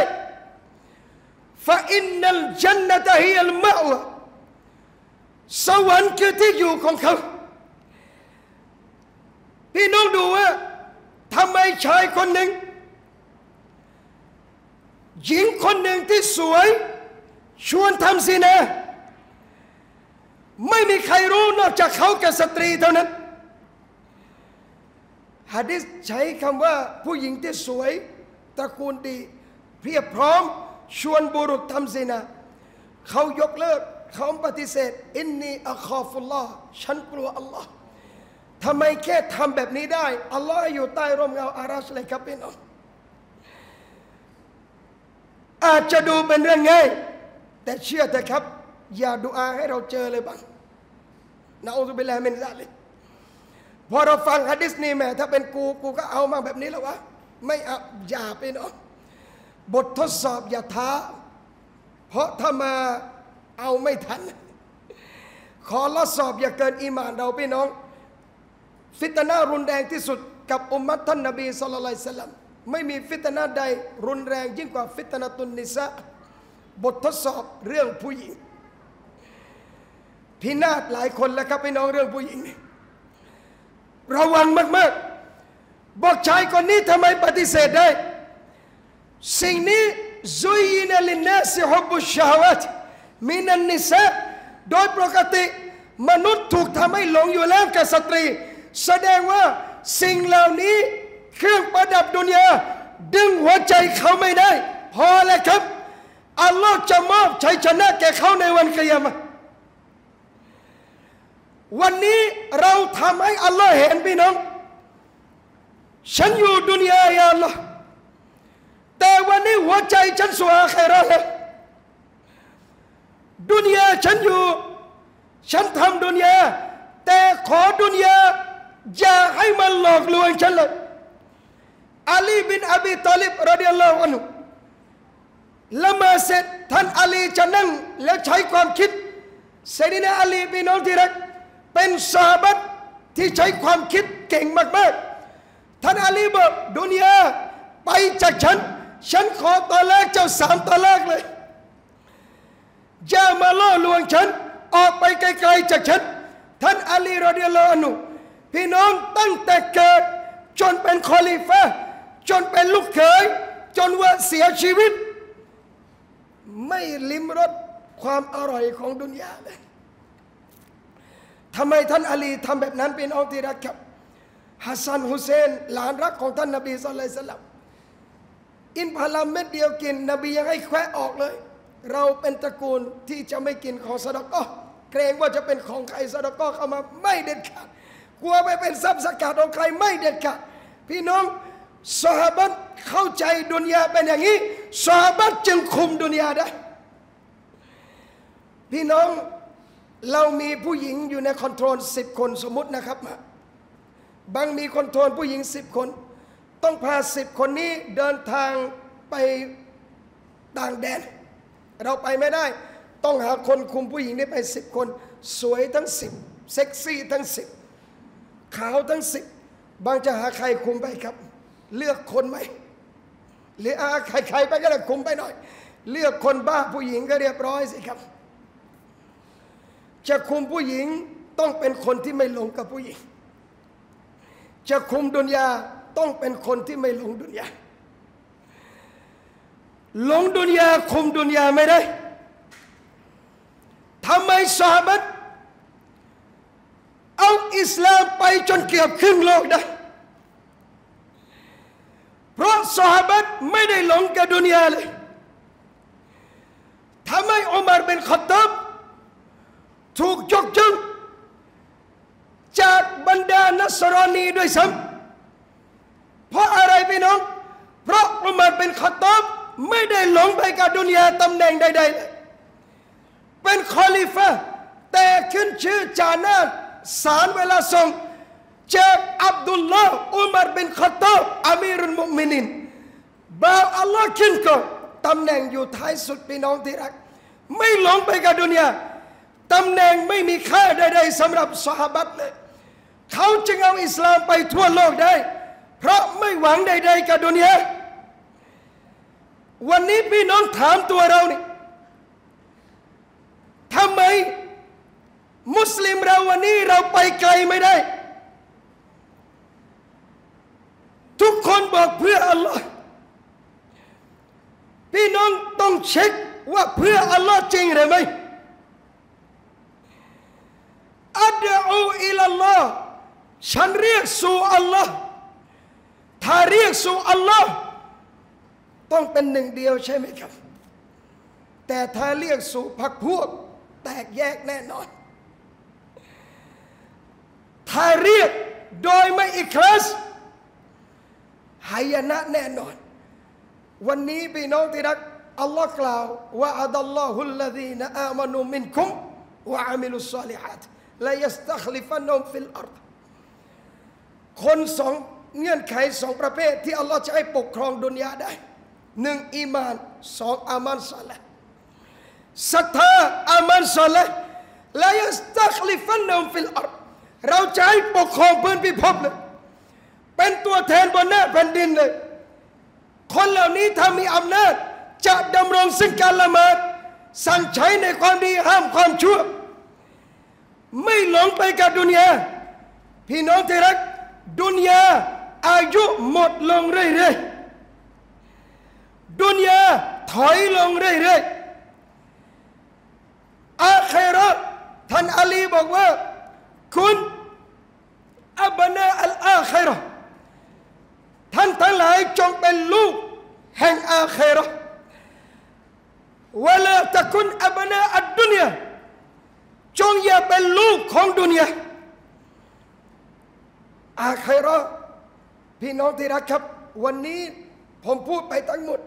ฟาอินนัลจันนตะฮิอัลมะวสวรรค์คือที่อยู่ของเขา พี่น้องดูว่าทำไมชายคนหนึ่ง หญิงคนหนึ่งที่สวย ชวนทำสินะ ไม่มีใครรู้นอกจากเขากับสตรีเท่านั้นฮะดิษใช้คำว่าผู้หญิงที่สวยตระกูลดี เพียบพร้อมชวนบุรุษทำสินะเขายกเลิกเขาปฏิเสธ อินนีอัคอฟุลลอฮ์ฉันกลัวอัลลอฮ์ทำไมแค่ทำแบบนี้ได้ อัลลอฮ์อยู่ใต้ร่มเงาอะรัชเลยครับพี่น้อง อาจจะดูเป็นเรื่องง่ายแต่เชื่อเถอะครับ อย่าดูอาให้เราเจอเลยบ้างنعوذ بالله من ذلكพอเราฟังฮะดิษนี้แม่ถ้าเป็นกูกูก็เอามาแบบนี้แล้ววะไม่เอาอย่าไปเนาะบททดสอบอย่าท้า เพราะถ้ามาเอาไม่ทัน ขอละสอบอย่าเกินอีมานเราพี่น้อง ฟิตนารุนแรงที่สุดกับอุมมัตท่านนบีสุลต่านสลัม ไม่มีฟิตนาใดรุนแรงยิ่งกว่าฟิตนาตุนนิสะบททดสอบเรื่องผู้หญิง พินาศหลายคนแล้วครับพี่น้องเรื่องผู้หญิง ระวังมาก ๆ บอกชายคนนี้ทำไมปฏิเสธได้ สิ่งนี้ซุยนลินนาสิฮบุชฮาวาตมินันนิสะโดยปกติมนุษย์ถูกทำให้หลงอยู่แล้วกับสตรี แสดงว่าสิ่งเหล่านี้ เครื่องประดับดุนยาดึงหัวใจเขาไม่ได้ พอแล้วครับ อัลลอฮ์จะมอบชัยชนะแก่เขาในวันเกิยามะห์วันนี้เราทำให้อัลลอฮ์เห็นพี่น้อง ฉันอยู่ดุนยายาอัลลอฮ์แต่วันนี้หัวใจฉันสู่อาคราแล้วดุนยาฉันอยู่ ฉันทำดุนยาแต่ขอดุนยาอย่าให้มันหลอกลวงฉันเลย อาลีบินอบีตอลิบรดิยัลลอฮุอันุละหมาเสร็จท่านอาลีจะนั่งแล้วใช้ความคิดเซดินาอาลีพี่น้องที่รักเป็นซาบัตที่ใช้ความคิดเก่งมากๆ ท่านอาลีบอกดุนยาไปจากฉัน ฉันขอตอนแรกเจ้าสามตอนแรกเลยอย่ามาล่อลวงฉัน ออกไปไกลๆจากฉัน ท่านอาลีรอดิยัลลอฮุอันุพี่น้องตั้งแต่เกิดจนเป็นคอลิฟะ จนเป็นลูกเขยจนว่าเสียชีวิต ไม่ลิ้มรสความอร่อยของดุนยาเลยทำไมท่านอาลีทำแบบนั้นเป็นองที่รักครับฮัสซันฮุเซน หลานรักของท่านนบีสุลต่านอินพาลามเม็ดเดียวกิน นบียังให้แควะออกเลย เราเป็นตระกูลที่จะไม่กินของสะดอกก็เกรงว่าจะเป็นของใครสะดอกก็เข้ามาไม่เด็ดขาดกลัวไปเป็นทรัพย์สกัดของใครไม่เด็ดขาดพี่น้อง สหบัตเข้าใจดุนยาเป็นอย่างนี้ซอฮาบัตจึงคุมดุนยาได้ พี่น้องเรามีผู้หญิงอยู่ใน control สิบคนสมมตินะครับ บางมี control ผู้หญิงสิบคน ต้องพาสิบคนนี้เดินทางไปต่างแดน เราไปไม่ได้ ต้องหาคนคุมผู้หญิงนี้ไปสิบคน สวยทั้งสิบเซ็กซี่ทั้งสิบขาวทั้งสิบบางจะหาใครคุมไปครับ เลือกคนไหมหรืออาใครๆไปก็ได้คุมไปหน่อย เลือกคนบ้าผู้หญิงก็เรียบร้อยสิครับ จะคุมผู้หญิงต้องเป็นคนที่ไม่หลงกับผู้หญิง จะคุมดุนยาต้องเป็นคนที่ไม่หลงดุนยาหลงดุนยาคุมดุนยาไม่ได้ทำไมสาบัตเอาอิสลามไปจนเกือบครึ่งโลกได้ เพราะสาบัตไม่ได้หลงกับดุนยาเลยทำไมอุมารเป็นขตับถูกยกจึงจากบรรดานัสรนีด้วยซ้ำเพราะอะไรพี่น้อง เพราะอุมารเป็นขตับไม่ได้หลงไปกับดุนยาตำแหน่งใดๆเลยเป็นคอลิฟะแต่ขึ้นชื่อจานาสารเวลาส่ง จากอับดุลลาห์อุมารเป็นขตับอามีรุลมุมินินบ่าวอัลลอฮ์ขึ้นก่อนตำแหน่งอยู่ท้ายสุดพี่น้องที่รัก ไม่หลงไปกับดุนยาตำแหน่งไม่มีค่าใดๆสำหรับสหบัตเลยเขาจึงเอาอิสลามไปทั่วโลกได้ เพราะไม่หวังใดๆกับดุนยาวันนี้พี่น้องถามตัวเรานี่ทำไม มุสลิมเราวันนี้เราไปไกลไม่ได้ ทุกคนบอกเพื่ออัลลอฮ์พี่น้องต้องเช็คว่าเพื่ออัลลอฮ์จริงหรือไม่อัดอูอิลลอฮ์ฉันเรียกสู่อัลลอฮ์ถ้าเรียกสู่อัลลอฮ์ต้องเป็นหนึ่งเดียวใช่ไหมครับ แต่ถ้าเรียกสู่พักพวก แตกแยกแน่นอน ถ้าเรียกโดยไม่อิคลาส หายนะแน่นอน วันนี้พี่น้องที่รักอัลลอฮ์กล่าวوعد الله الذين آمنوا منكم وعملوا الصالحات ليستخلفنهم في الأرضคนสองเงื่อนไขสองประเภทที่อัลลอฮ์จะให้ปกครองดุนยาได้หนึ่งอีมานสองอามัลซอและฮ์ศรัทธาอามันซาละและยัสตัคลิฟันนุมฟิลอัรดเราจะให้ปกครองพื้นพิภพเลย เป็นตัวแทนบนหน้าแผ่นดินเลย คนเหล่านี้ถ้ามีอำนาจจะดำรงซึ่งการละหมาดสั่งใช้ในความดีห้ามความชั่ว ไม่หลงไปกับดุนยาพี่น้องที่รัก ดุนยาอายุหมดลงเรื่อยๆ ดุนยาถอยลงเรื่อยๆ อาเคราท่านอาลีบอกว่า คุณอับนาอัลอาเครา ท่านทั้งหลายจงเป็นลูกแห่งอาเคราวลาตะคุณอับนาอัดดุนยาจงอย่าเป็นลูกของดุนยาอาเคราพี่น้องที่รักครับ วันนี้ผมพูดไปทั้งหมด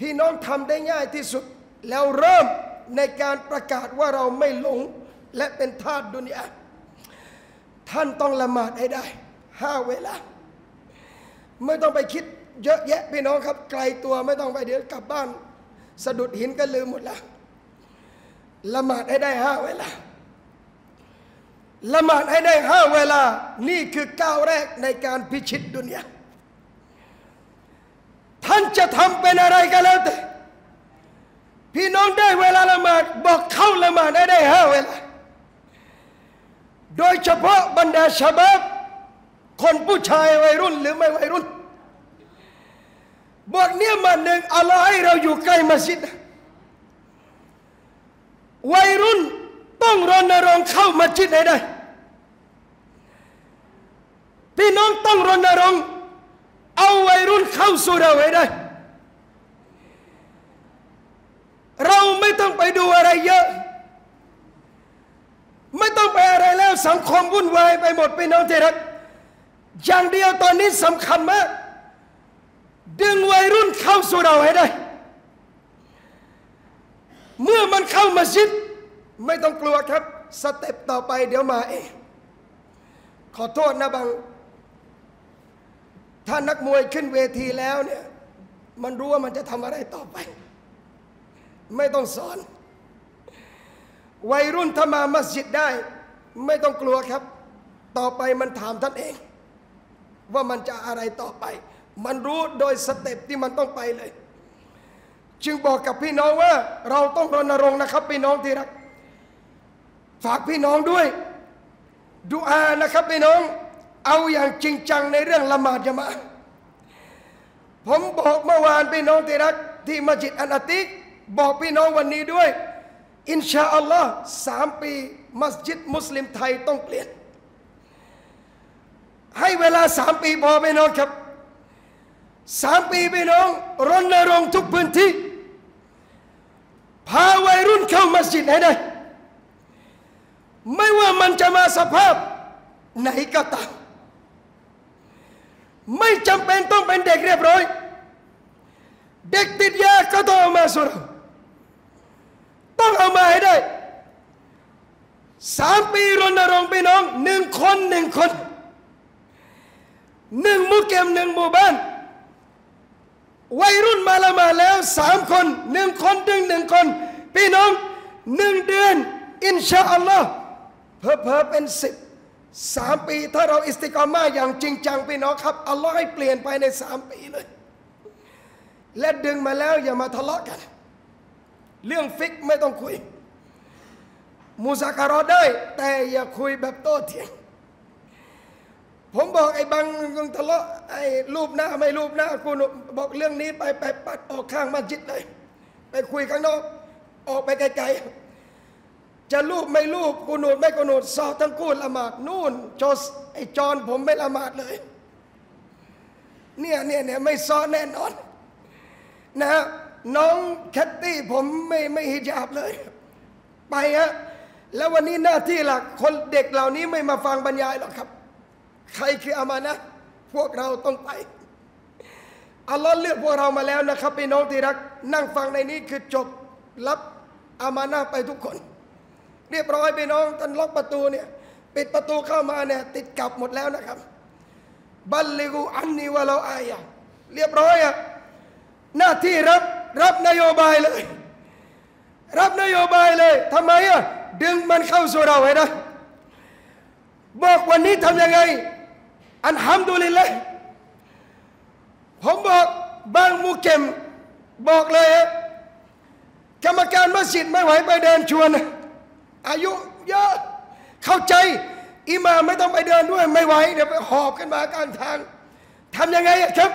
พี่น้องทำได้ง่ายที่สุด แล้วเริ่มในการประกาศว่าเราไม่หลงและเป็นทาสดุนยาท่านต้องละหมาดให้ได้ห้าเวลา ไม่ต้องไปคิดเยอะแยะพี่น้องครับ ไกลตัวไม่ต้องไปเดี๋ยวกลับบ้าน สะดุดหินก็ลืมหมดล้วละหมาดให้ได้ห้าเวลาละหมาดให้ได้ห้าเวลา นี่คือก้าวแรกในการพิชิตดุนยาท่านจะทำเป็นอะไรก็แล้วแต่ พี่น้องได้เวลาละหมาดบอกเข้าละหมาดได้ได้ห้าเวลา โดยเฉพาะบรรดาชาบับ คนผู้ชายวัยรุ่นหรือไม่วัยรุ่นบอกเนี่ยมาหนึ่งอัลลอฮ์ให้เราอยู่ใกล้มัสยิดวัยรุ่นต้องรณรงค์เข้ามัสยิดให้ได้ พี่น้องต้องรณรงค์เอาวัยรุ่นเข้าสู่เราให้ได้ เราไม่ต้องไปดูอะไรเยอะ ไม่ต้องไปอะไรแล้วสังคมวุ่นวายไปหมดพี่น้องที่รัก อย่างเดียวตอนนี้สำคัญมาก ดึงวัยรุ่นเข้าสู่เราให้ได้ เมื่อมันเข้ามาชิด ไม่ต้องกลัวครับ สเต็ปต่อไปเดี๋ยวมาเอง ขอโทษนะบาง ถ้านักมวยขึ้นเวทีแล้วเนี่ย มันรู้ว่ามันจะทำอะไรต่อไป ไม่ต้องสอน วัยรุ่นถ้ามามัสยิดได้ ไม่ต้องกลัวครับ ต่อไปมันถามท่านเอง ว่ามันจะอะไรต่อไป มันรู้โดยสเต็ปที่มันต้องไปเลย จึงบอกกับพี่น้องว่า เราต้องรณรงค์นะครับ พี่น้องที่รัก ฝากพี่น้องด้วยดูอานะครับพี่น้อง เอาอย่างจริงจังในเรื่องละหมาดจะมาผมบอกเมื่อวานพี่น้องที่รัก ที่มัสยิดอันอาติก บอกพี่น้องวันนี้ด้วย อินชาอัลลอฮ์สามปี มัสยิดมุสลิมไทยต้องเปลี่ยน ให้เวลาสามปีพอพี่น้องครับสามปีพี่น้องรณรงค์ทุกพื้นที่ พาวัยรุ่นเข้ามัสยิดให้ได้ ไม่ว่ามันจะมาสภาพไหนก็ตาม ไม่จำเป็นต้องเป็นเด็กเรียบร้อย เด็กติดยาก็ต้องเอามาสุราต้องเอามาให้ได้สามปีรณรงค์พี่น้องหนึ่งคนหนึ่งคน หนึ่งมุกเกมหนึ่งหมู่บ้าน วัยรุ่นมาละมาแล้วสามคนหนึ่งคนดึงหนึ่งคน พี่น้องหนึ่งเดือน อินชาอัลลอฮ์เพอเพอเป็นสิบสามปี ถ้าเราอิสติกามาอย่างจริงจังพี่น้องครับ อัลลอฮ์ให้เปลี่ยนไปในสามปีเลย และดึงมาแล้วอย่ามาทะเลาะกัน เรื่องฟิกไม่ต้องคุย มูซาการอได้ แต่อย่าคุยแบบโต้เถียง ผมบอกไอ้บางยังทะเลาะไอ้รูปหน้าไม่รูปหน้ากูบอกเรื่องนี้ไปไปปัดออกข้างมัสยิดเลย ไปคุยข้างนอก ออกไปไกลๆจะรูปไม่รูปกูหนูดไม่กูหนูดสอบทั้งคู่ละหมาดนู่นจอสไอ้จอนผมไม่ละหมาดเลย เนี่ยเนี่ยเนี่ยไม่ซ้อแน่นอน นะฮะน้องแคตตี้ผมไม่ไม่ฮิญาบเลย ไปฮะแล้ววันนี้หน้าที่หลักคนเด็กเหล่านี้ไม่มาฟังบรรยายหรอกครับ ใครคืออามานะพวกเราต้องไปอัลลอฮ์เลือกพวกเรามาแล้วนะครับพี่น้องที่รัก นั่งฟังในนี้คือจบรับอามานะไปทุกคน เรียบร้อยพี่น้องท่านล็อกประตูเนี่ยปิดประตูเข้ามาเนี่ยติดกับหมดแล้วนะครับ บัลลิกูอันนีวะเราอายะเรียบร้อยอะหน้าที่รับรับนโยบายเลย รับนโยบายเลยทำไมอะดึงมันเข้าสู่เราให้ได้ บอกวันนี้ทำยังไง อันฮัมดุลิลละผมบอกบางมูเก็มบอกเลย กรรมการมัสยิดไม่ไหวไปเดินชวน อายุเยอะเข้าใจอิมาไม่ต้องไปเดินด้วยไม่ไหวเดี๋ยวไปหอบกันมากลางทางทำยังไงครับ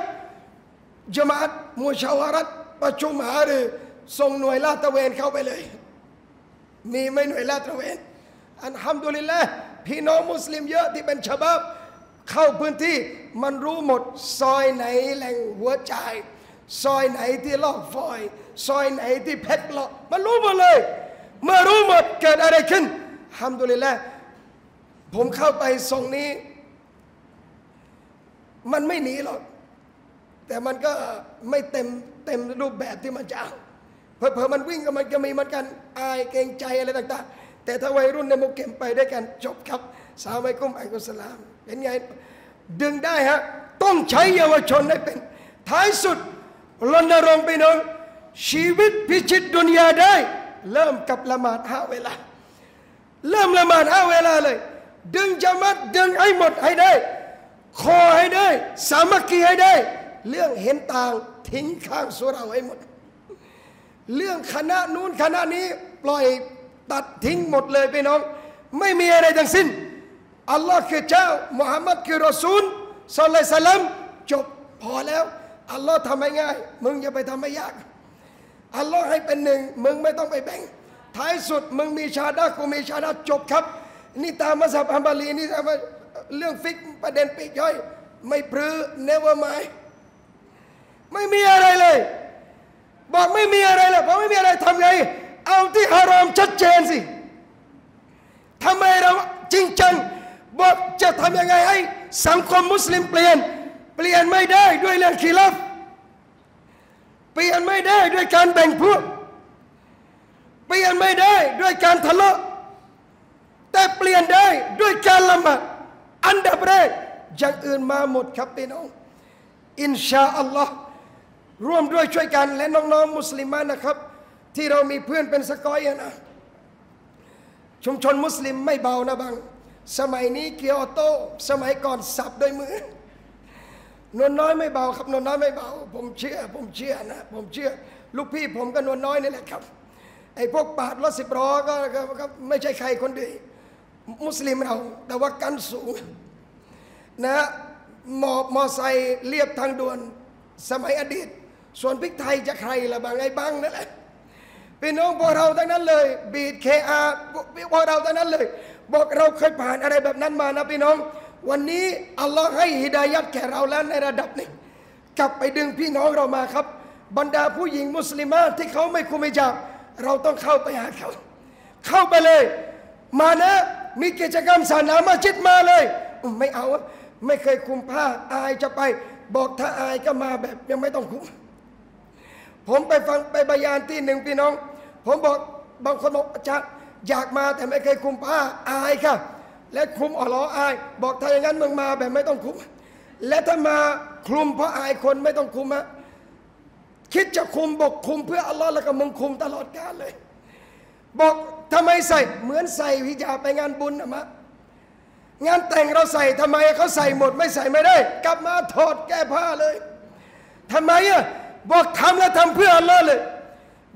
จมาตมูชาวารัตประชุมหารือส่งหน่วยลาดตระเวนเข้าไปเลย มีไม่หน่วยลาดตระเวนอันฮัมดุลิลละ พี่น้องมุสลิมเยอะที่เป็นชาวบ้านเข้าพื้นที่มันรู้หมดซอยไหนแหล่งหัวใจ ซอยไหนที่ลอกฟอย ซอยไหนที่เพชรลาะมันรู้หมดเลย เมื่อรู้หมดเกิดอะไรขึ้นฮัมดุลิลละผมเข้าไปทรงนี้ มันไม่หนีหรอก แต่มันก็ไม่เต็มเต็มรูปแบบที่มันจะเอาเผลอๆมันวิ่งก็มันจะมีเหมันกันอายเกรงใจอะไรต่าง ๆ แต่ถ้าวัยรุ่นในมุกเก็มไปด้วยกันจบครับสาวไม่กุ้มอัลกุสลาม เป็นไง ดึงได้ฮะ ต้องใช้เยาวชนให้เป็น ท้ายสุดรณรงค์ไปน้องชีวิตพิชิตดุนยาได้ เริ่มกับละหมาดห้าเวลา เริ่มละหมาดห้าเวลาเลย ดึงจะมัดดึงให้หมดให้ได้ คอให้ได้ สามัคคีให้ได้ เรื่องเห็นต่างทิ้งข้างสุเราให้หมด เรื่องคณะนู้นคณะนี้ปล่อย ตัดทิ้งหมดเลยพี่น้อง ไม่มีอะไรทั้งสิ้นอัลลอฮ์คือเจ้ามุฮัมมัดคือรอซูลสุลัยสลัมจบพอแล้วอัลลอฮ์ทำให้ง่าย มึงอย่าไปทำให้ยากอัลลอฮ์ให้เป็นหนึ่งมึงไม่ต้องไปแบ่ง ท้ายสุดมึงมีชาดากูมีชาดาจบครับ นี่ตามมัสยิดอัมบาลีนี่ตามเรื่องฟิกประเด็นปีกย่อย ไม่พรือเนวไมไม่มีอะไรเลย บอกไม่มีอะไรเลยบอกไม่มีอะไรทำไง เอาที่ฮารอมชัดเจนสิทำไมเราจริงจังบอกจะทำยังไงให้สังคมมุสลิมเปลี่ยน เปลี่ยนไม่ได้ด้วยเรื่องขีลับเปลี่ยนไม่ได้ด้วยการแบ่งพวกเปลี่ยนไม่ได้ด้วยการทะเลาะแต่เปลี่ยนได้ด้วยการละหมาดอันดับแรกอย่างอื่นมาหมดครับพี่น้องอินชาอัลลอฮ์ร่วมด้วยช่วยกันและน้องๆมุสลิมนะครับ ที่เรามีเพื่อนเป็นสกอยนะ ชุมชนมุสลิมไม่เบานะบาง สมัยนี้เกียร์ออโต้สมัยก่อนสับด้วยมือนวลน้อยไม่เบาครับนวลน้อยไม่เบา ผมเชื่อ ผมเชื่อนะ ผมเชื่อ ลูกพี่ผมก็นวลน้อยนี่แหละครับ ไอ้พวกปาดรถสิบล้อก็ก็ก็ไม่ใช่ใครคนดีมุสลิมเรา แต่ว่ากันสูงนะมอมอไซค์เรียบทางด่วน สมัยอดีต ส่วนพริกไทยจะใครละบางไอ้บังนั่นแหละ พี่น้องพวกเราทั้งนั้นเลยบีดเคอาพวกเราทั้งนั้นเลย บอกเราเคยผ่านอะไรแบบนั้นมานะพี่น้อง วันนี้อัลลอฮ์ให้ฮิดายัดแก่เราแล้วในระดับหนึ่ง กลับไปดึงพี่น้องเรามาครับ บรรดาผู้หญิงมุสลิมาที่เขาไม่คุมไม่จับเราต้องเข้าไปหาเขา เข้าไปเลย มานะมีกิจกรรมศาสนามาจิตมาเลยไม่เอาไม่เคยคุมผ้าอายจะไป บอกถ้าอายก็มาแบบยังไม่ต้องคุมผมไปฟังไปบรรยานที่หนึ่งพี่น้อง ผมบอกบางคนบอกอาจารย์อยากมาแต่ไม่เคยคุมผ้าอายค่ะ และคุมอ๋อเหรออาย บอกถ้าอย่างนั้นมึงมาแบบไม่ต้องคุม และถ้ามาคลุมเพราะอายคนไม่ต้องคุมอะคิดจะคุมบอกคุมเพื่ออัลลอฮ์แล้วก็มึงคุมตลอดกาลเลย บอกทำไมใส่เหมือนใส่ฮิญาไปงานบุญนะมะงานแต่งเราใส่ทำไมเขาใส่หมดไม่ใส่ไม่ได้ กลับมาถอดแก้ผ้าเลยทำไมอะบอกทำแล้วทำเพื่ออัลลอฮ์เลย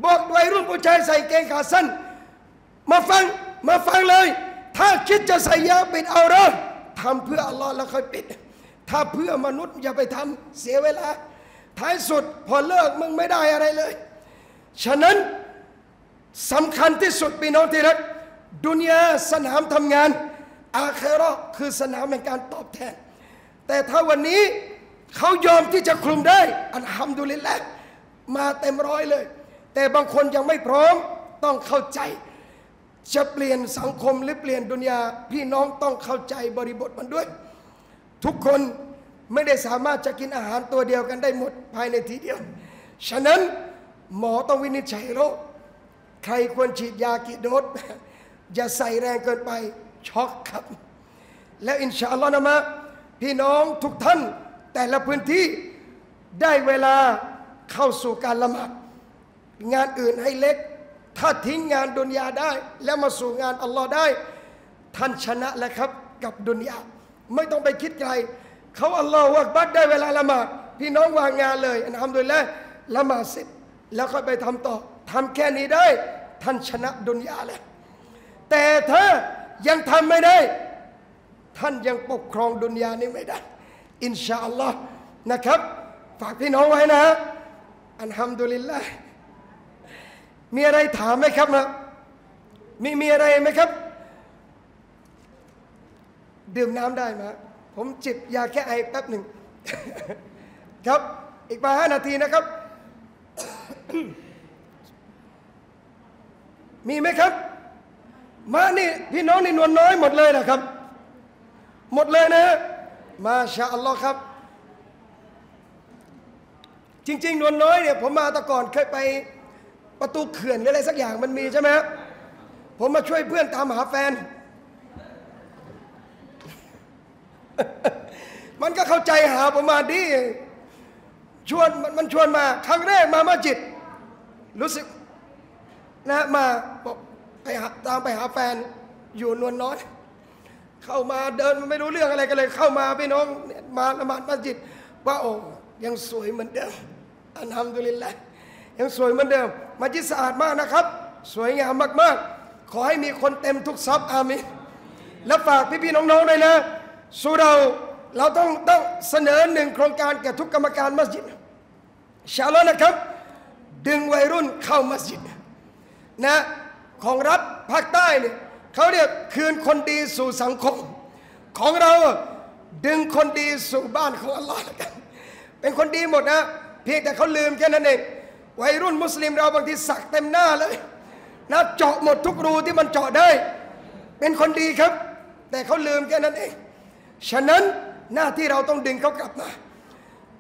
บอกวัยรุ่นผู้ชายใส่เกงขาสั้น มาฟังมาฟังเลย ถ้าคิดจะใส่ยาปิดเอาเรอทำเพื่ออัลลอฮ์แล้วค่อยปิด ถ้าเพื่อมนุษย์อย่าไปทำเสียเวลา ท้ายสุดพอเลิกมึงไม่ได้อะไรเลย ฉะนั้นสำคัญที่สุดพี่น้องที่รักดุนยาสนามทำงาน อาเคโรอคือสนามแห่งการตอบแทน แต่ถ้าวันนี้เขายอมที่จะคลุมได้ อันฮัมดุลิลละมาเต็มร้อยเลย แต่บางคนยังไม่พร้อมต้องเข้าใจ จะเปลี่ยนสังคมหรือเปลี่ยนดุนยาพี่น้องต้องเข้าใจบริบทมันด้วย ทุกคนไม่ได้สามารถจะกินอาหารตัวเดียวกันได้หมดภายในทีเดียว ฉะนั้นหมอต้องวินิจฉัยโรคใครควรฉีดยากี่โดสอย่าใส่แรงเกินไปช็อกครับ แล้วอินชาอัลลอฮ์นะมะพี่น้องทุกท่านแต่ละพื้นที่ได้เวลาเข้าสู่การละหมาด งานอื่นให้เล็ก ถ้าทิ้งงานดุนยาได้ แล้วมาสู่งานอัลลอฮ์ได้ ท่านชนะแล้วครับกับดุนยาไม่ต้องไปคิดไกลเขาอัลลอฮ์วักบัดได้เวลาละหมาดพี่น้องวางงานเลยอันทำโดยแล้วละหมาดเสร็จแล้วค่อยไปทำต่อทำแค่นี้ได้ ท่านชนะดุนยาแล้วแต่ถ้ายังทำไม่ได้ ท่านยังปกครองดุนยานี้ไม่ได้ อินชาอัลลอฮ์นะครับ ฝากพี่น้องไว้นะอันฮัมดุลิลละ มีอะไรถามไหมครับนะมีมีอะไรไหมครับ ดื่มน้ำได้ไหมผมจิบยาแก้ไอแป๊บหนึ่งครับอีกประมาณห้านาทีนะครับ มีไหมครับ มานี่พี่น้องนี่นวลน้อยหมดเลยนะครับ หมดเลยนะฮะมาชาอัลลอฮ์ครับ จริง ๆ นวลน้อยเนี่ยผมมาแต่ก่อนเคยไป ประตูเขื่อนหรืออะไรสักอย่างมันมีใช่ไหมครับผมมาช่วยเพื่อนตามหาแฟน มันก็เข้าใจหาผมมาดีชวนมันชวนมาครั้งแรกมามาจิต รู้สึกนะมาบอกไปหาตามไปหาแฟนอยู่นวลน้อยเข้ามาเดินไม่รู้เรื่องอะไรกันเลย เข้ามาพี่น้องมาละหมาดมัสยิดว่าโอ้ยังสวยเหมือนเดิมอันทำดุลิลละ ยังสวยเหมือนเดิมมัสยิดสะอาดมากนะครับ สวยงามมากๆ ขอให้มีคนเต็มทุกซับอามินแล้วฝากพี่ๆน้องๆด้วยนะสู่เราเราต้องต้องเสนอหนึ่งโครงการแก่ทุกกรรมการมัสยิดชาลอนะครับ ดึงวัยรุ่นเข้ามัสยิดนะของรัฐภาคใต้เนี่ยเขาเรียกคืนคนดีสู่สังคม ของเราดึงคนดีสู่บ้านของอัลลอฮ์แล้วกันเป็นคนดีหมดนะ เพียงแต่เขาลืมแค่นั้นเอง วัยรุ่นมุสลิมเราบางทีสักเต็มหน้าเลยนะเจาะหมดทุกรูที่มันเจาะได้ เป็นคนดีครับ แต่เขาลืมแค่นั้นเองฉะนั้นหน้าที่เราต้องดึงเขากลับมา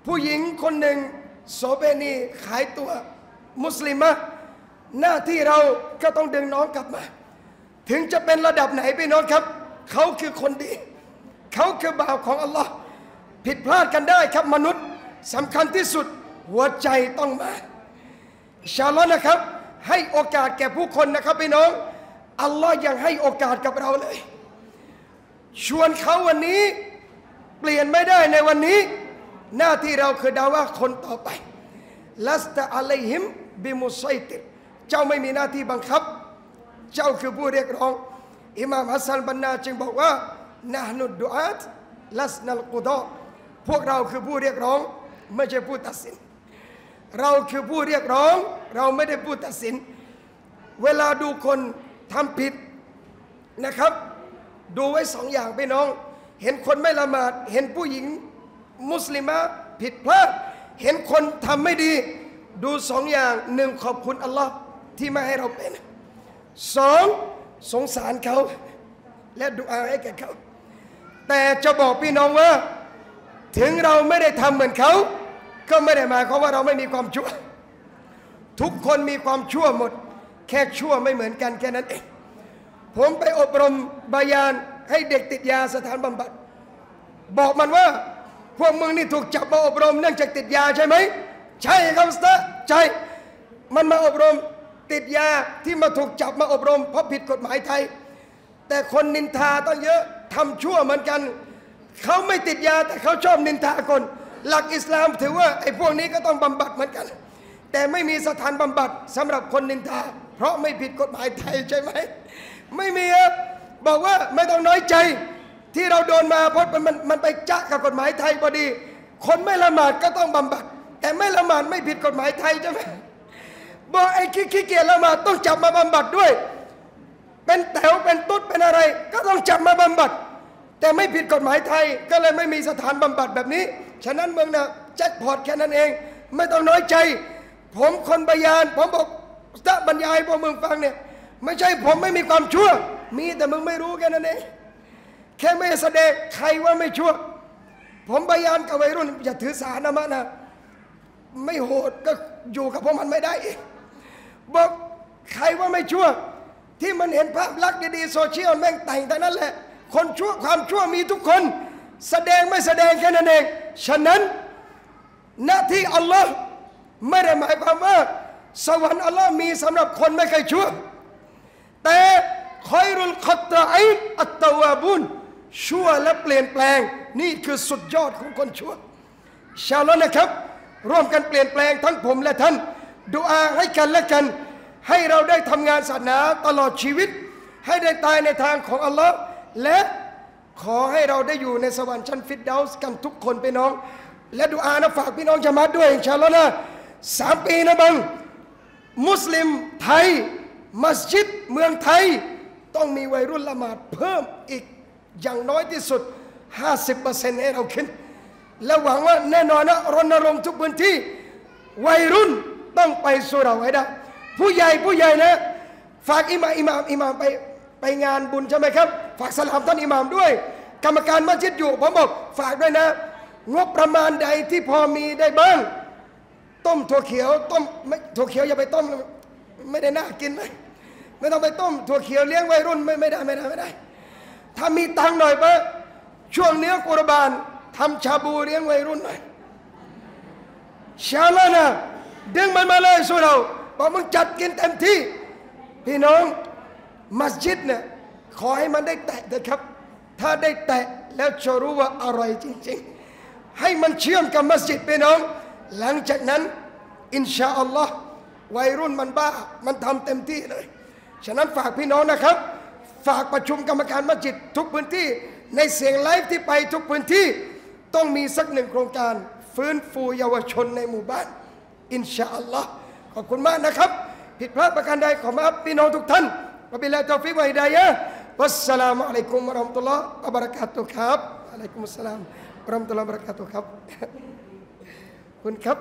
ผู้หญิงคนหนึ่งโสเภณีขายตัวมุสลิมะหน้าที่เราก็ต้องดึงน้องกลับมา ถึงจะเป็นระดับไหนพี่น้องครับ เขาคือคนดี เขาคือบ่าวของอัลลอฮ์ผิดพลาดกันได้ครับมนุษย์สำคัญที่สุดหัวใจต้องมา ชาอัลอนะครับ ให้โอกาสแก่ผู้คนนะครับพี่น้อง อัลลอฮ์ยังให้โอกาสกับเราเลย ชวนเขาวันนี้เปลี่ยนไม่ได้ในวันนี้ หน้าที่เราคือดาว่าคนต่อไปลัสตะอะลัยฮิมบิมุไซติรเจ้าไม่มีหน้าที่บังคับ เจ้าคือผู้เรียกร้อง อิหม่ามฮัสซันบันนาจึงบอกว่านะฮนุดดุอาตลัสนัลกุดอพวกเราคือผู้เรียกร้อง ไม่ใช่ผู้ตัดสิน เราคือผู้เรียกร้อง เราไม่ได้ผู้ตัดสิน เวลาดูคนทำผิดนะครับ ดูไว้สองอย่างพี่น้อง เห็นคนไม่ละหมาด เห็นผู้หญิงมุสลิมะผิดพลาด เห็นคนทำไม่ดี ดูสองอย่างหนึ่งขอบคุณอัลลอฮ์ที่ไม่ให้เราเป็นสองสงสารเขา และดูอาให้แก่เขา แต่จะบอกพี่น้องว่า ถึงเราไม่ได้ทำเหมือนเขา ก็ไม่ได้หมายความว่าเราไม่มีความชั่ว ทุกคนมีความชั่วหมด แค่ชั่วไม่เหมือนกันแค่นั้นเองผมไปอบรมบายานให้เด็กติดยาสถานบำบัด บอกมันว่า พวกมึงนี่ถูกจับมาอบรมเนื่องจากติดยาใช่ไหมใช่ครับสเตอร์ใช่มันมาอบรมติดยาที่มาถูกจับมาอบรม เพราะผิดกฎหมายไทย แต่คนนินทาต้องเยอะทำชั่วเหมือนกัน เขาไม่ติดยาแต่เขาชอบนินทาคน หลักอิสลามถือว่าไอ้พวกนี้ก็ต้องบำบัดเหมือนกัน แต่ไม่มีสถานบำบัดสำหรับคนนินทา เพราะไม่ผิดกฎหมายไทยใช่ไหม ไม่มีครับบอกว่าไม่ต้องน้อยใจที่เราโดนมาเพราะมันมันมันไปจ้ากับกฎหมายไทยพอดี คนไม่ละหมาดก็ต้องบำบัด แต่ไม่ละหมาดไม่ผิดกฎหมายไทยใช่ไหมบอกไอ้ขี้เกียจละหมาดต้องจับมาบำบัดด้วย เป็นแถวเป็นตุ๊ดเป็นอะไร ก็ต้องจับมาบำบัด แต่ไม่ผิดกฎหมายไทยก็เลยไม่มีสถานบำบัดแบบนี้ ฉะนั้นเมืองนะแจ็คพอตแค่นั้นเอง ไม่ต้องน้อยใจ ผมคนบยาน ผมบอกจะบรรยายพวกมึงฟังเนี่ย ไม่ใช่ผมไม่มีความชั่ว มีแต่มึงไม่รู้แค่นั้นเองแค่ไม่แสดงใครว่าไม่ชั่ว ผมบยานกับวัยรุ่น อย่าถือสานะมะนะ ไม่โหดก็อยู่กับพวกมันไม่ได้อีกบอกใครว่าไม่ชั่ว ที่มันเห็นภาพลักษณ์ดีๆโซเชียลแม่งแต่งแต่นั้นแหละ คนชั่วความชั่วมีทุกคน แสดงไม่แสดงแค่นั้นเอง ฉะนั้นหน้าที่อัลลอฮ์ไม่ได้หมายความว่า สวรรค์อัลลอฮ์มีสำหรับคนไม่เคยชั่วแต่خير الخطائين التوابونชั่วและเปลี่ยนแปลง นี่คือสุดยอดของคนชั่วชาวล้นะครับ ร่วมกันเปลี่ยนแปลงทั้งผมและท่านดูอาให้กันและกัน ให้เราได้ทำงานศาสนาตลอดชีวิต ให้ได้ตายในทางของอัลลอฮ์และ ขอให้เราได้อยู่ในสวรรค์ชั้นฟิรเดาส์กันทุกคนพี่น้อง และดูอานะฝากพี่น้องจะมาด้วยإن شاء اللهนะสามปีนะบัง มุสลิมไทย มัสยิดเมืองไทย ต้องมีวัยรุ่นละหมาดเพิ่มอีกอย่างน้อยที่สุด 50%ให้เราขึ้น และหวังว่าแน่นอนนะรณรงค์ทุกพื้นที่ วัยรุ่นต้องไปสู่เราให้ได้ผู้ใหญ่ผู้ใหญ่นะ ฝากอิหมามอิหมามอิหมามไปไปงานบุญใช่ไหมครับ ฝากสลามท่านอิหม่ามด้วย กรรมการมัสยิดอยู่ผมบอกฝากด้วยนะ งบประมาณใดที่พอมีได้บ้าง ต้มถั่วเขียวต้มไม่ถั่วเขียวอย่าไปต้ม ไม่ได้น่ากินเลยไม่ต้องไปต้มถั่วเขียวเลี้ยงวัยรุ่นไม่ไม่ได้ไม่ได้ไม่ได้ ถ้ามีตังหน่อยปะช่วงเนื้อกุรบานทำชาบูเลี้ยงวัยรุ่นหน่อยชาลานะดึงมันมาเลยสู้เราบอกมึงจัดกินเต็มที่ พี่น้องมัสยิดเนี่ย ขอให้มันได้แตะเถอะครับ ถ้าได้แตะแล้วจะรู้ว่าอร่อยจริงๆ ให้มันเชื่อมกับมัสยิดพี่น้อง หลังจากนั้นอินชาอัลลอฮ์วัยรุ่นมันบ้า มันทำเต็มที่เลย ฉะนั้นฝากพี่น้องนะครับ ฝากประชุมกรรมการมัสยิดทุกพื้นที่ ในเสียงไลฟ์ที่ไปทุกพื้นที่ ต้องมีสักหนึ่งโครงการ ฟื้นฟูเยาวชนในหมู่บ้าน อินชาอัลลอฮ์ขอบคุณมากนะครับ ผิดพลาดประการใดขอมาอัฟพี่น้องทุกท่านوبالله التوفيق والهداية والسلام عليكم ورحمة الله وبركاتهครับعليكم السلام ورحمة الله وبركاتهครับคุณครับ